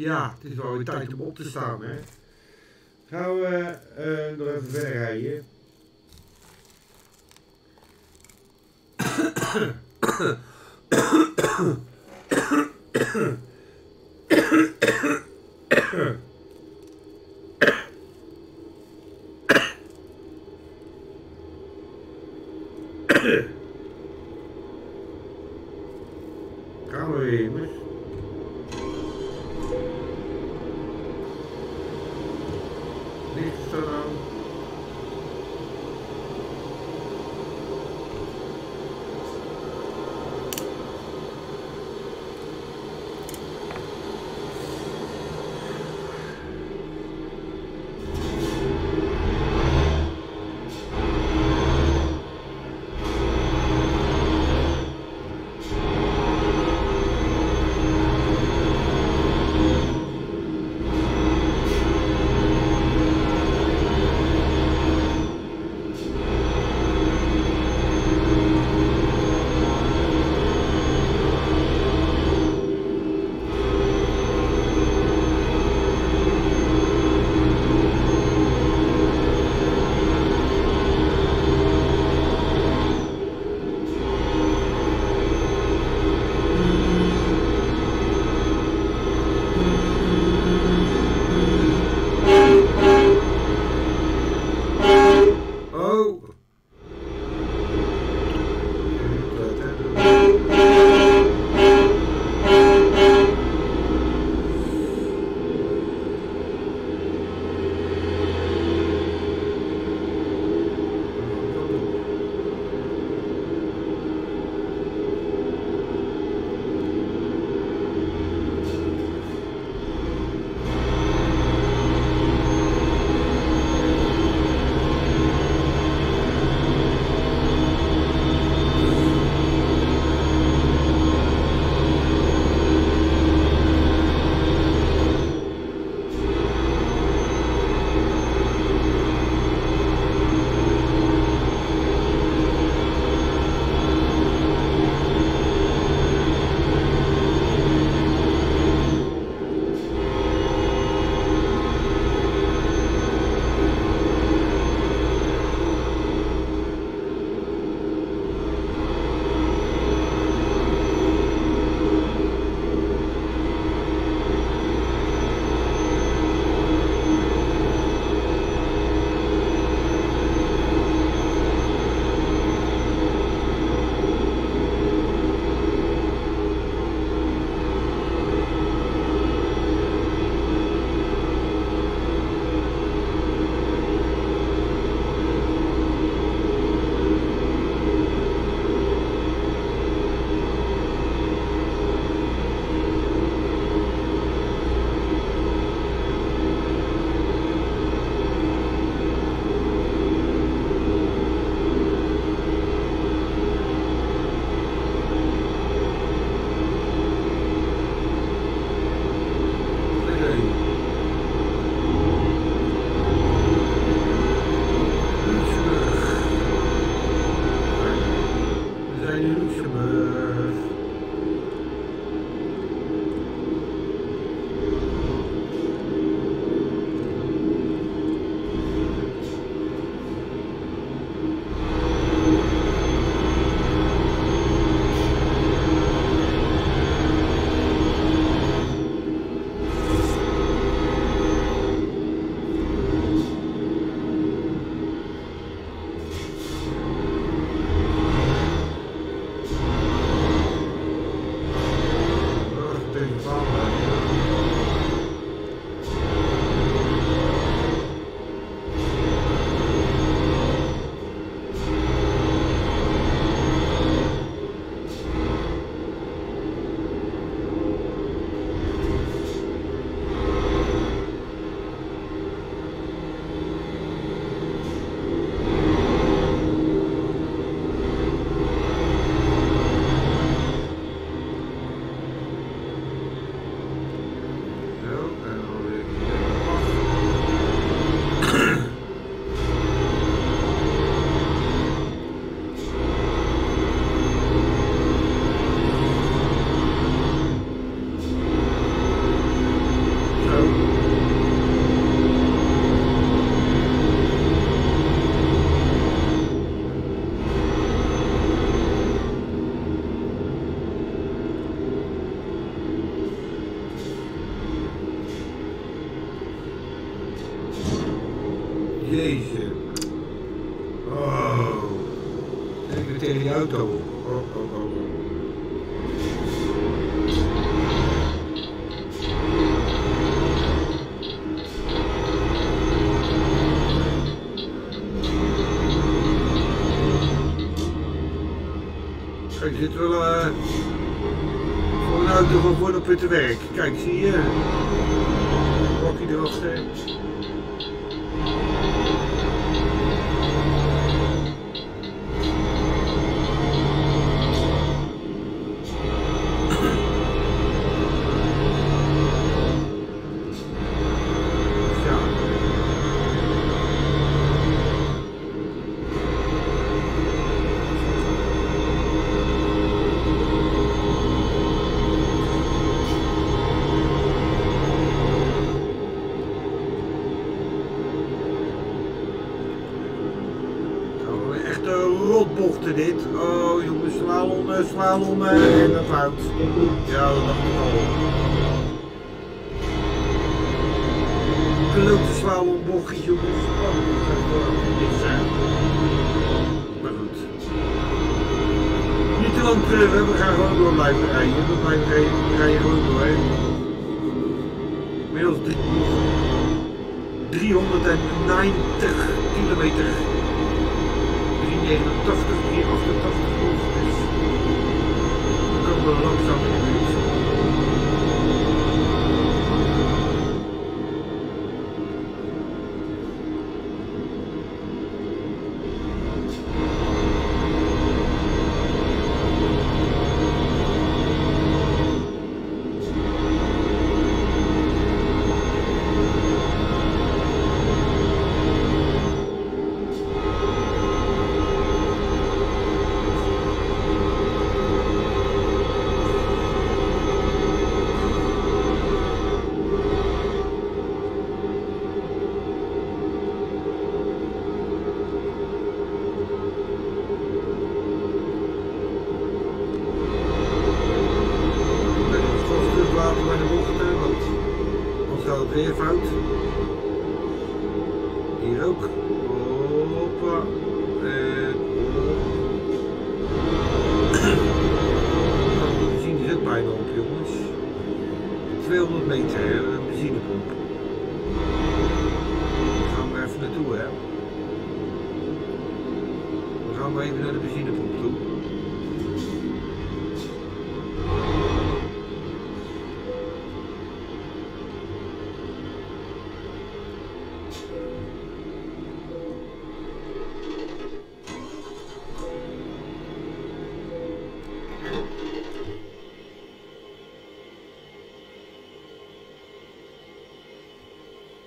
Ja, het is wel weer tijd om op te staan, hè? after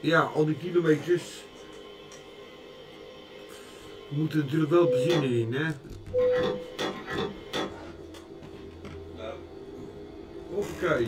Ja, al die kilometers. Moeten natuurlijk wel benzine in, hè. Nou. Oké.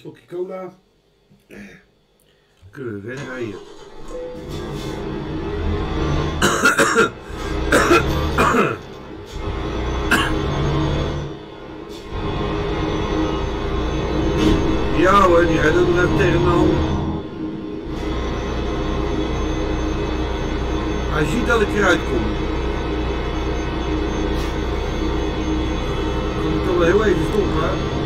slokje cola. Dan kunnen we verder rijden. Ja hoor, die rijdt ook nog even tegen me hand. Hij ziet dat ik eruit kom. Dan kan ik toch wel heel even stoppen. Hè?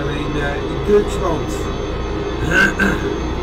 in, eh, in Duitsland. Eh,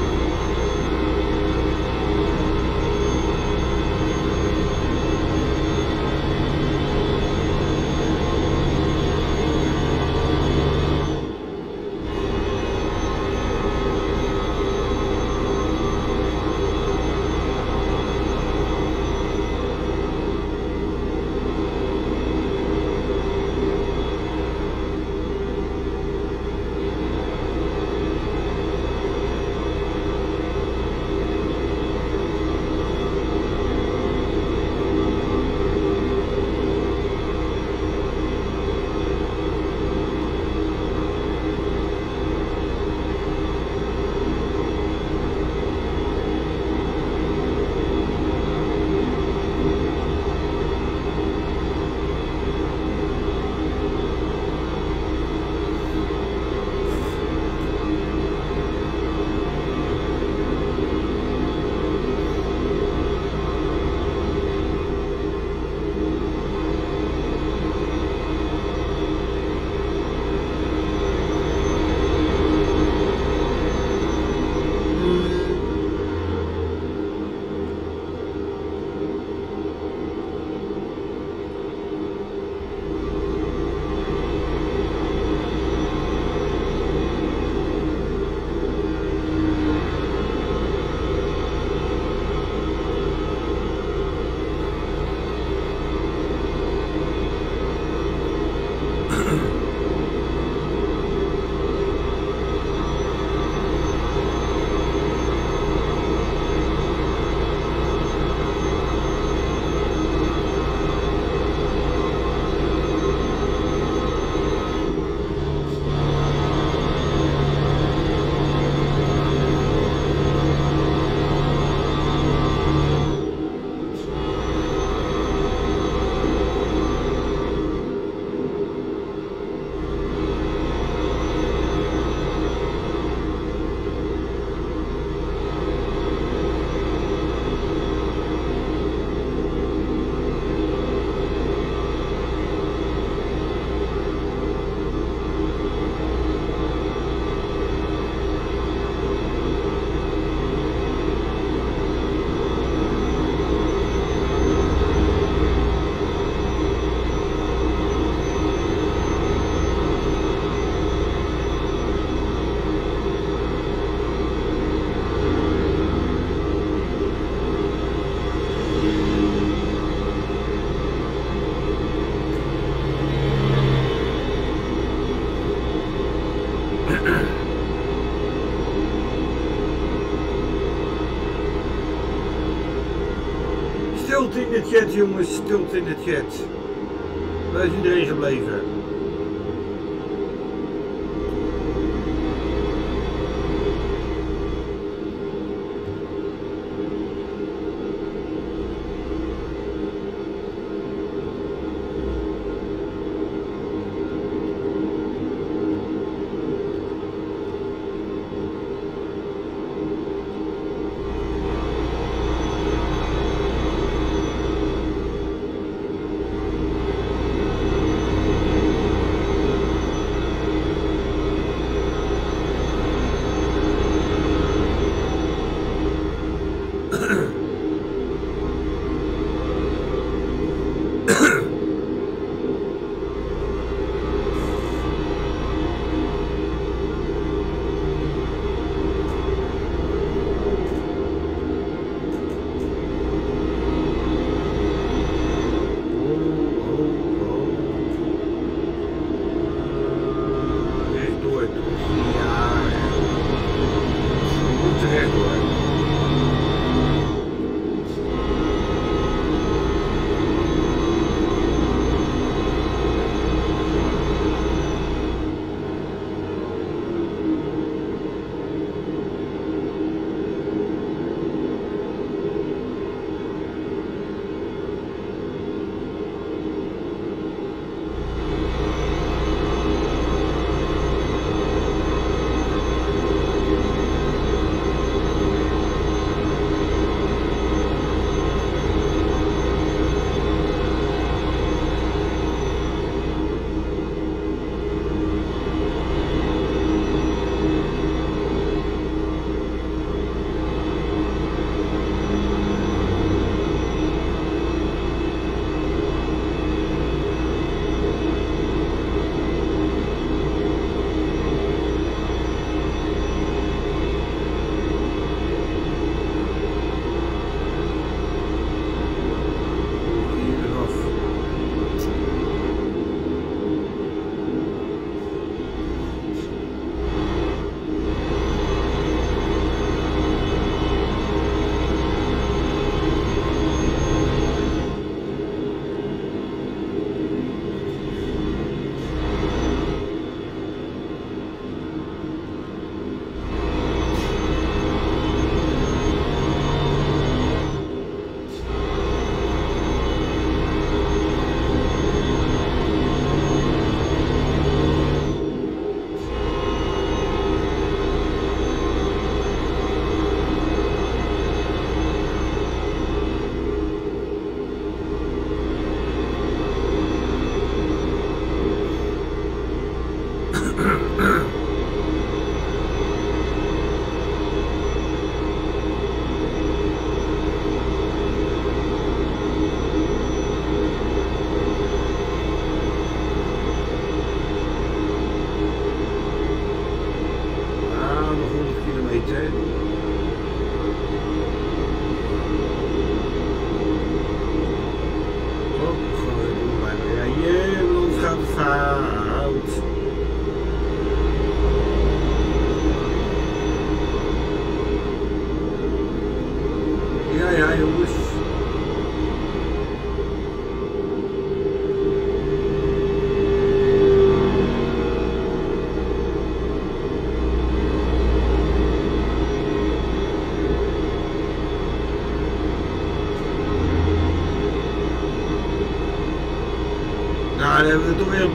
get, you moet in het get.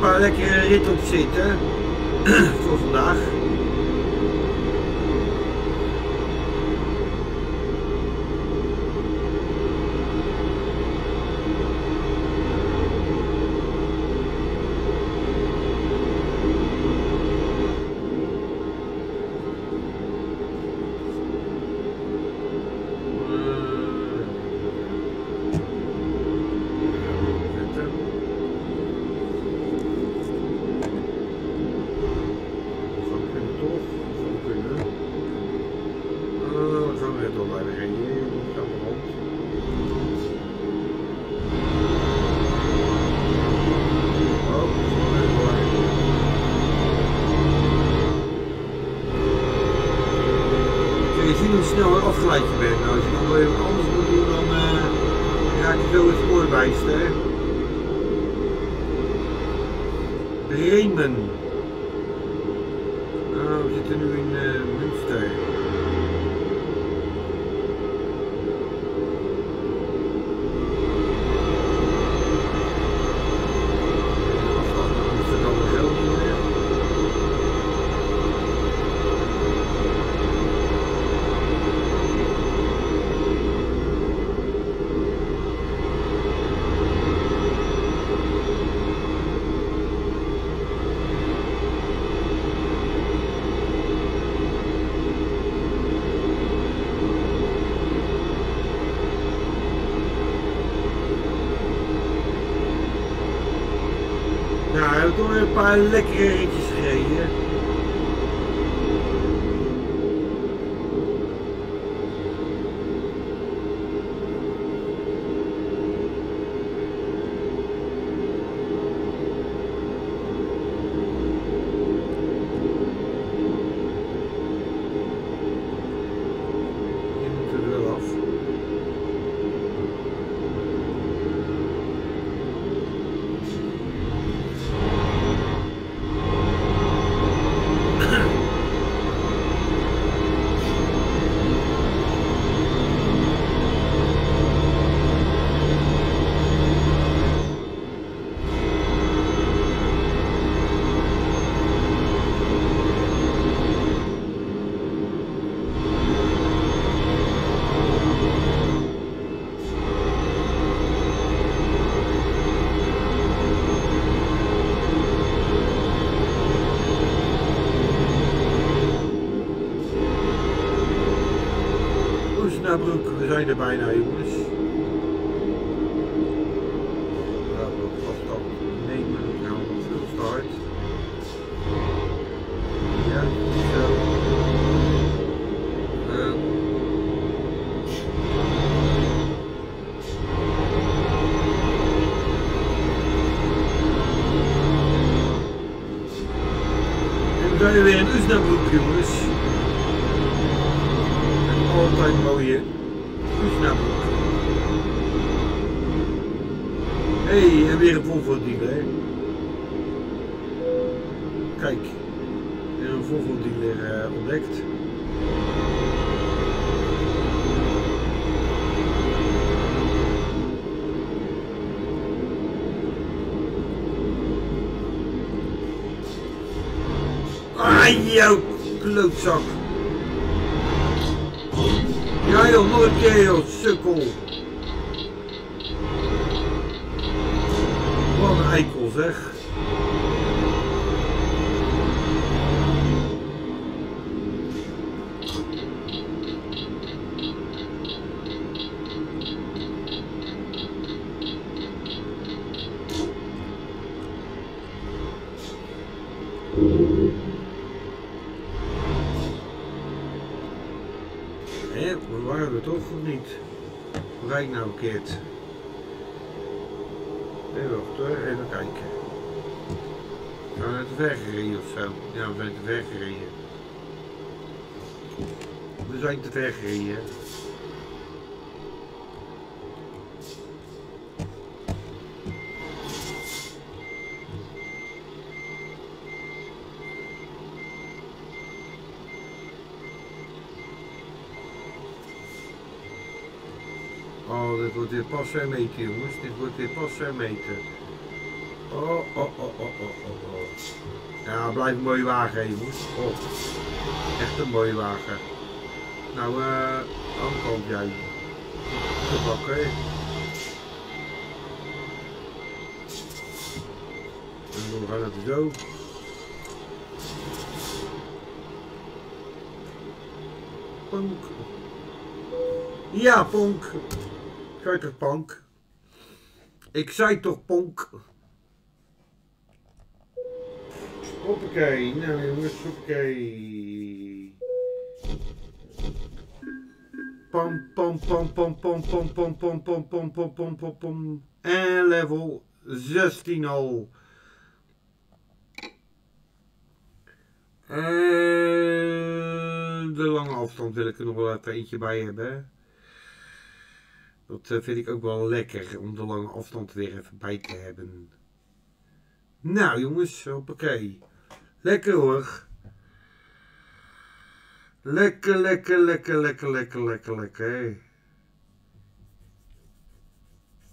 paar lekkere eh, rit op zitten. Willis Oorwijster. Bremen. Oh, we zitten nu in uh, Münster. licking. Wordt weer pas en meten, jongens. Dit wordt weer pas en meten. Oh, oh, oh, oh, oh, oh, oh. Ja, blijft een mooie wagen, jongens. Oh, echt een mooie wagen. Nou, eh, kant jij. Te bakken. En we gaan het zo. Ponk. Ja, Ponk. Zei toch? Ik zei toch Ponk? Hoppakee, nou jongens, hoppakee. Pam, pam, pam, pam, pam, pam, pam, pam, pam, pam, pam, pam, pam, pam. En level 16 al. En de lange afstand wil ik er nog wel even eentje bij hebben. Dat eh, vind ik ook wel lekker om de lange afstand weer even bij te hebben. Nou jongens, hoppakee. Lekker hoor. Lekker, lekker, lekker, lekker, lekker, lekker, lekker.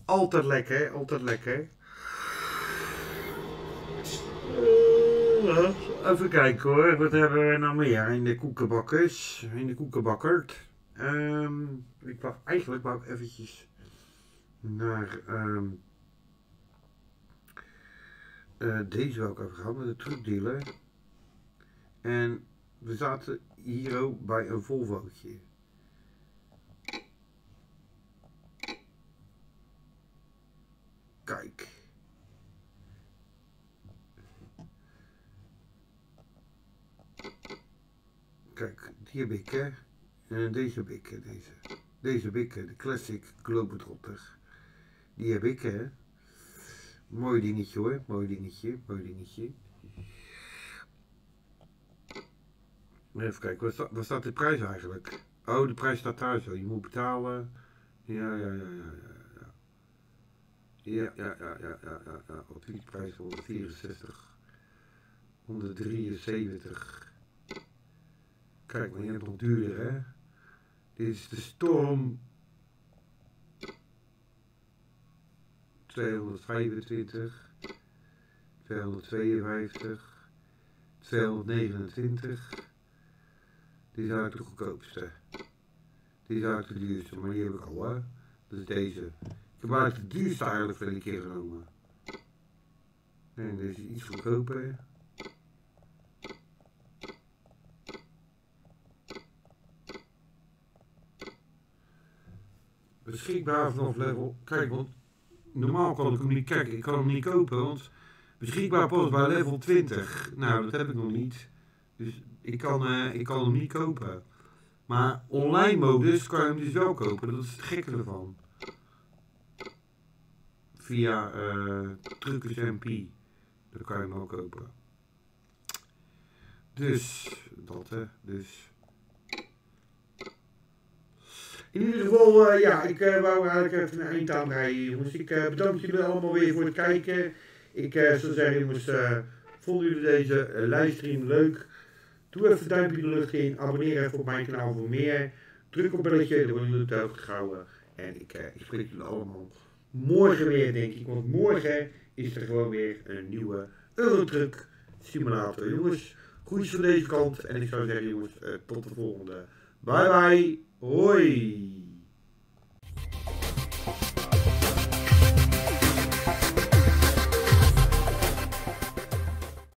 Altijd lekker, altijd lekker. Uh, even kijken hoor, wat hebben we nou meer in de koekenbakkers? In de koekenbakkerd. Um, ik wou eigenlijk wou eventjes naar um, uh, deze wou ik even gaan met de truckdealer. En we zaten hier ook bij een Volvootje. Kijk. Kijk, die heb ik hè. En deze heb deze. Deze heb de Classic Globetrotter. Die heb ik hè. Mooi dingetje hoor, mooi dingetje, mooi dingetje. Even kijken, waar, sta, waar staat de prijs eigenlijk? Oh, de prijs staat daar zo. Je moet betalen. Ja, ja, ja, ja, ja. Ja, ja, ja, ja, ja, ja, ja. Op die prijs 164. 173. Kijk, maar je hebt nog duurder, hè? Dit is de Storm 225, 252, 229. Die is de goedkoopste. Die is eigenlijk de duurste, maar die heb ik al hè. Dat is deze. Ik heb eigenlijk de duurste eigenlijk voor een keer genomen. En deze is iets goedkoper. Beschikbaar vanaf level... Kijk, want normaal kan ik hem niet... Kijk, ik kan hem niet kopen, want beschikbaar pas bij level 20. Nou, dat heb ik nog niet. Dus ik kan, eh, ik kan hem niet kopen. Maar online modus kan je hem dus wel kopen. Dat is het gekke ervan. Via eh Truckers MP. Dan kan je hem ook kopen. Dus, dat hè. Dus. In ieder geval, eh, ja, ik eh, wou eigenlijk even een eind aanrijden, jongens. Ik eh, bedank jullie allemaal weer voor het kijken. Ik zou zeggen, jongens, vonden jullie deze livestream leuk? Doe even een duimpje de lucht in. Abonneer even op mijn kanaal voor meer. Druk op belletje, dan worden jullie op de hoogte. En ik, ik spreek jullie allemaal morgen weer, denk ik. Want morgen is er gewoon weer een nieuwe Eurotruck simulator. Jongens, groetjes van deze kant. En ik zou zeggen, jongens, tot de volgende. Bye bye. Hoi.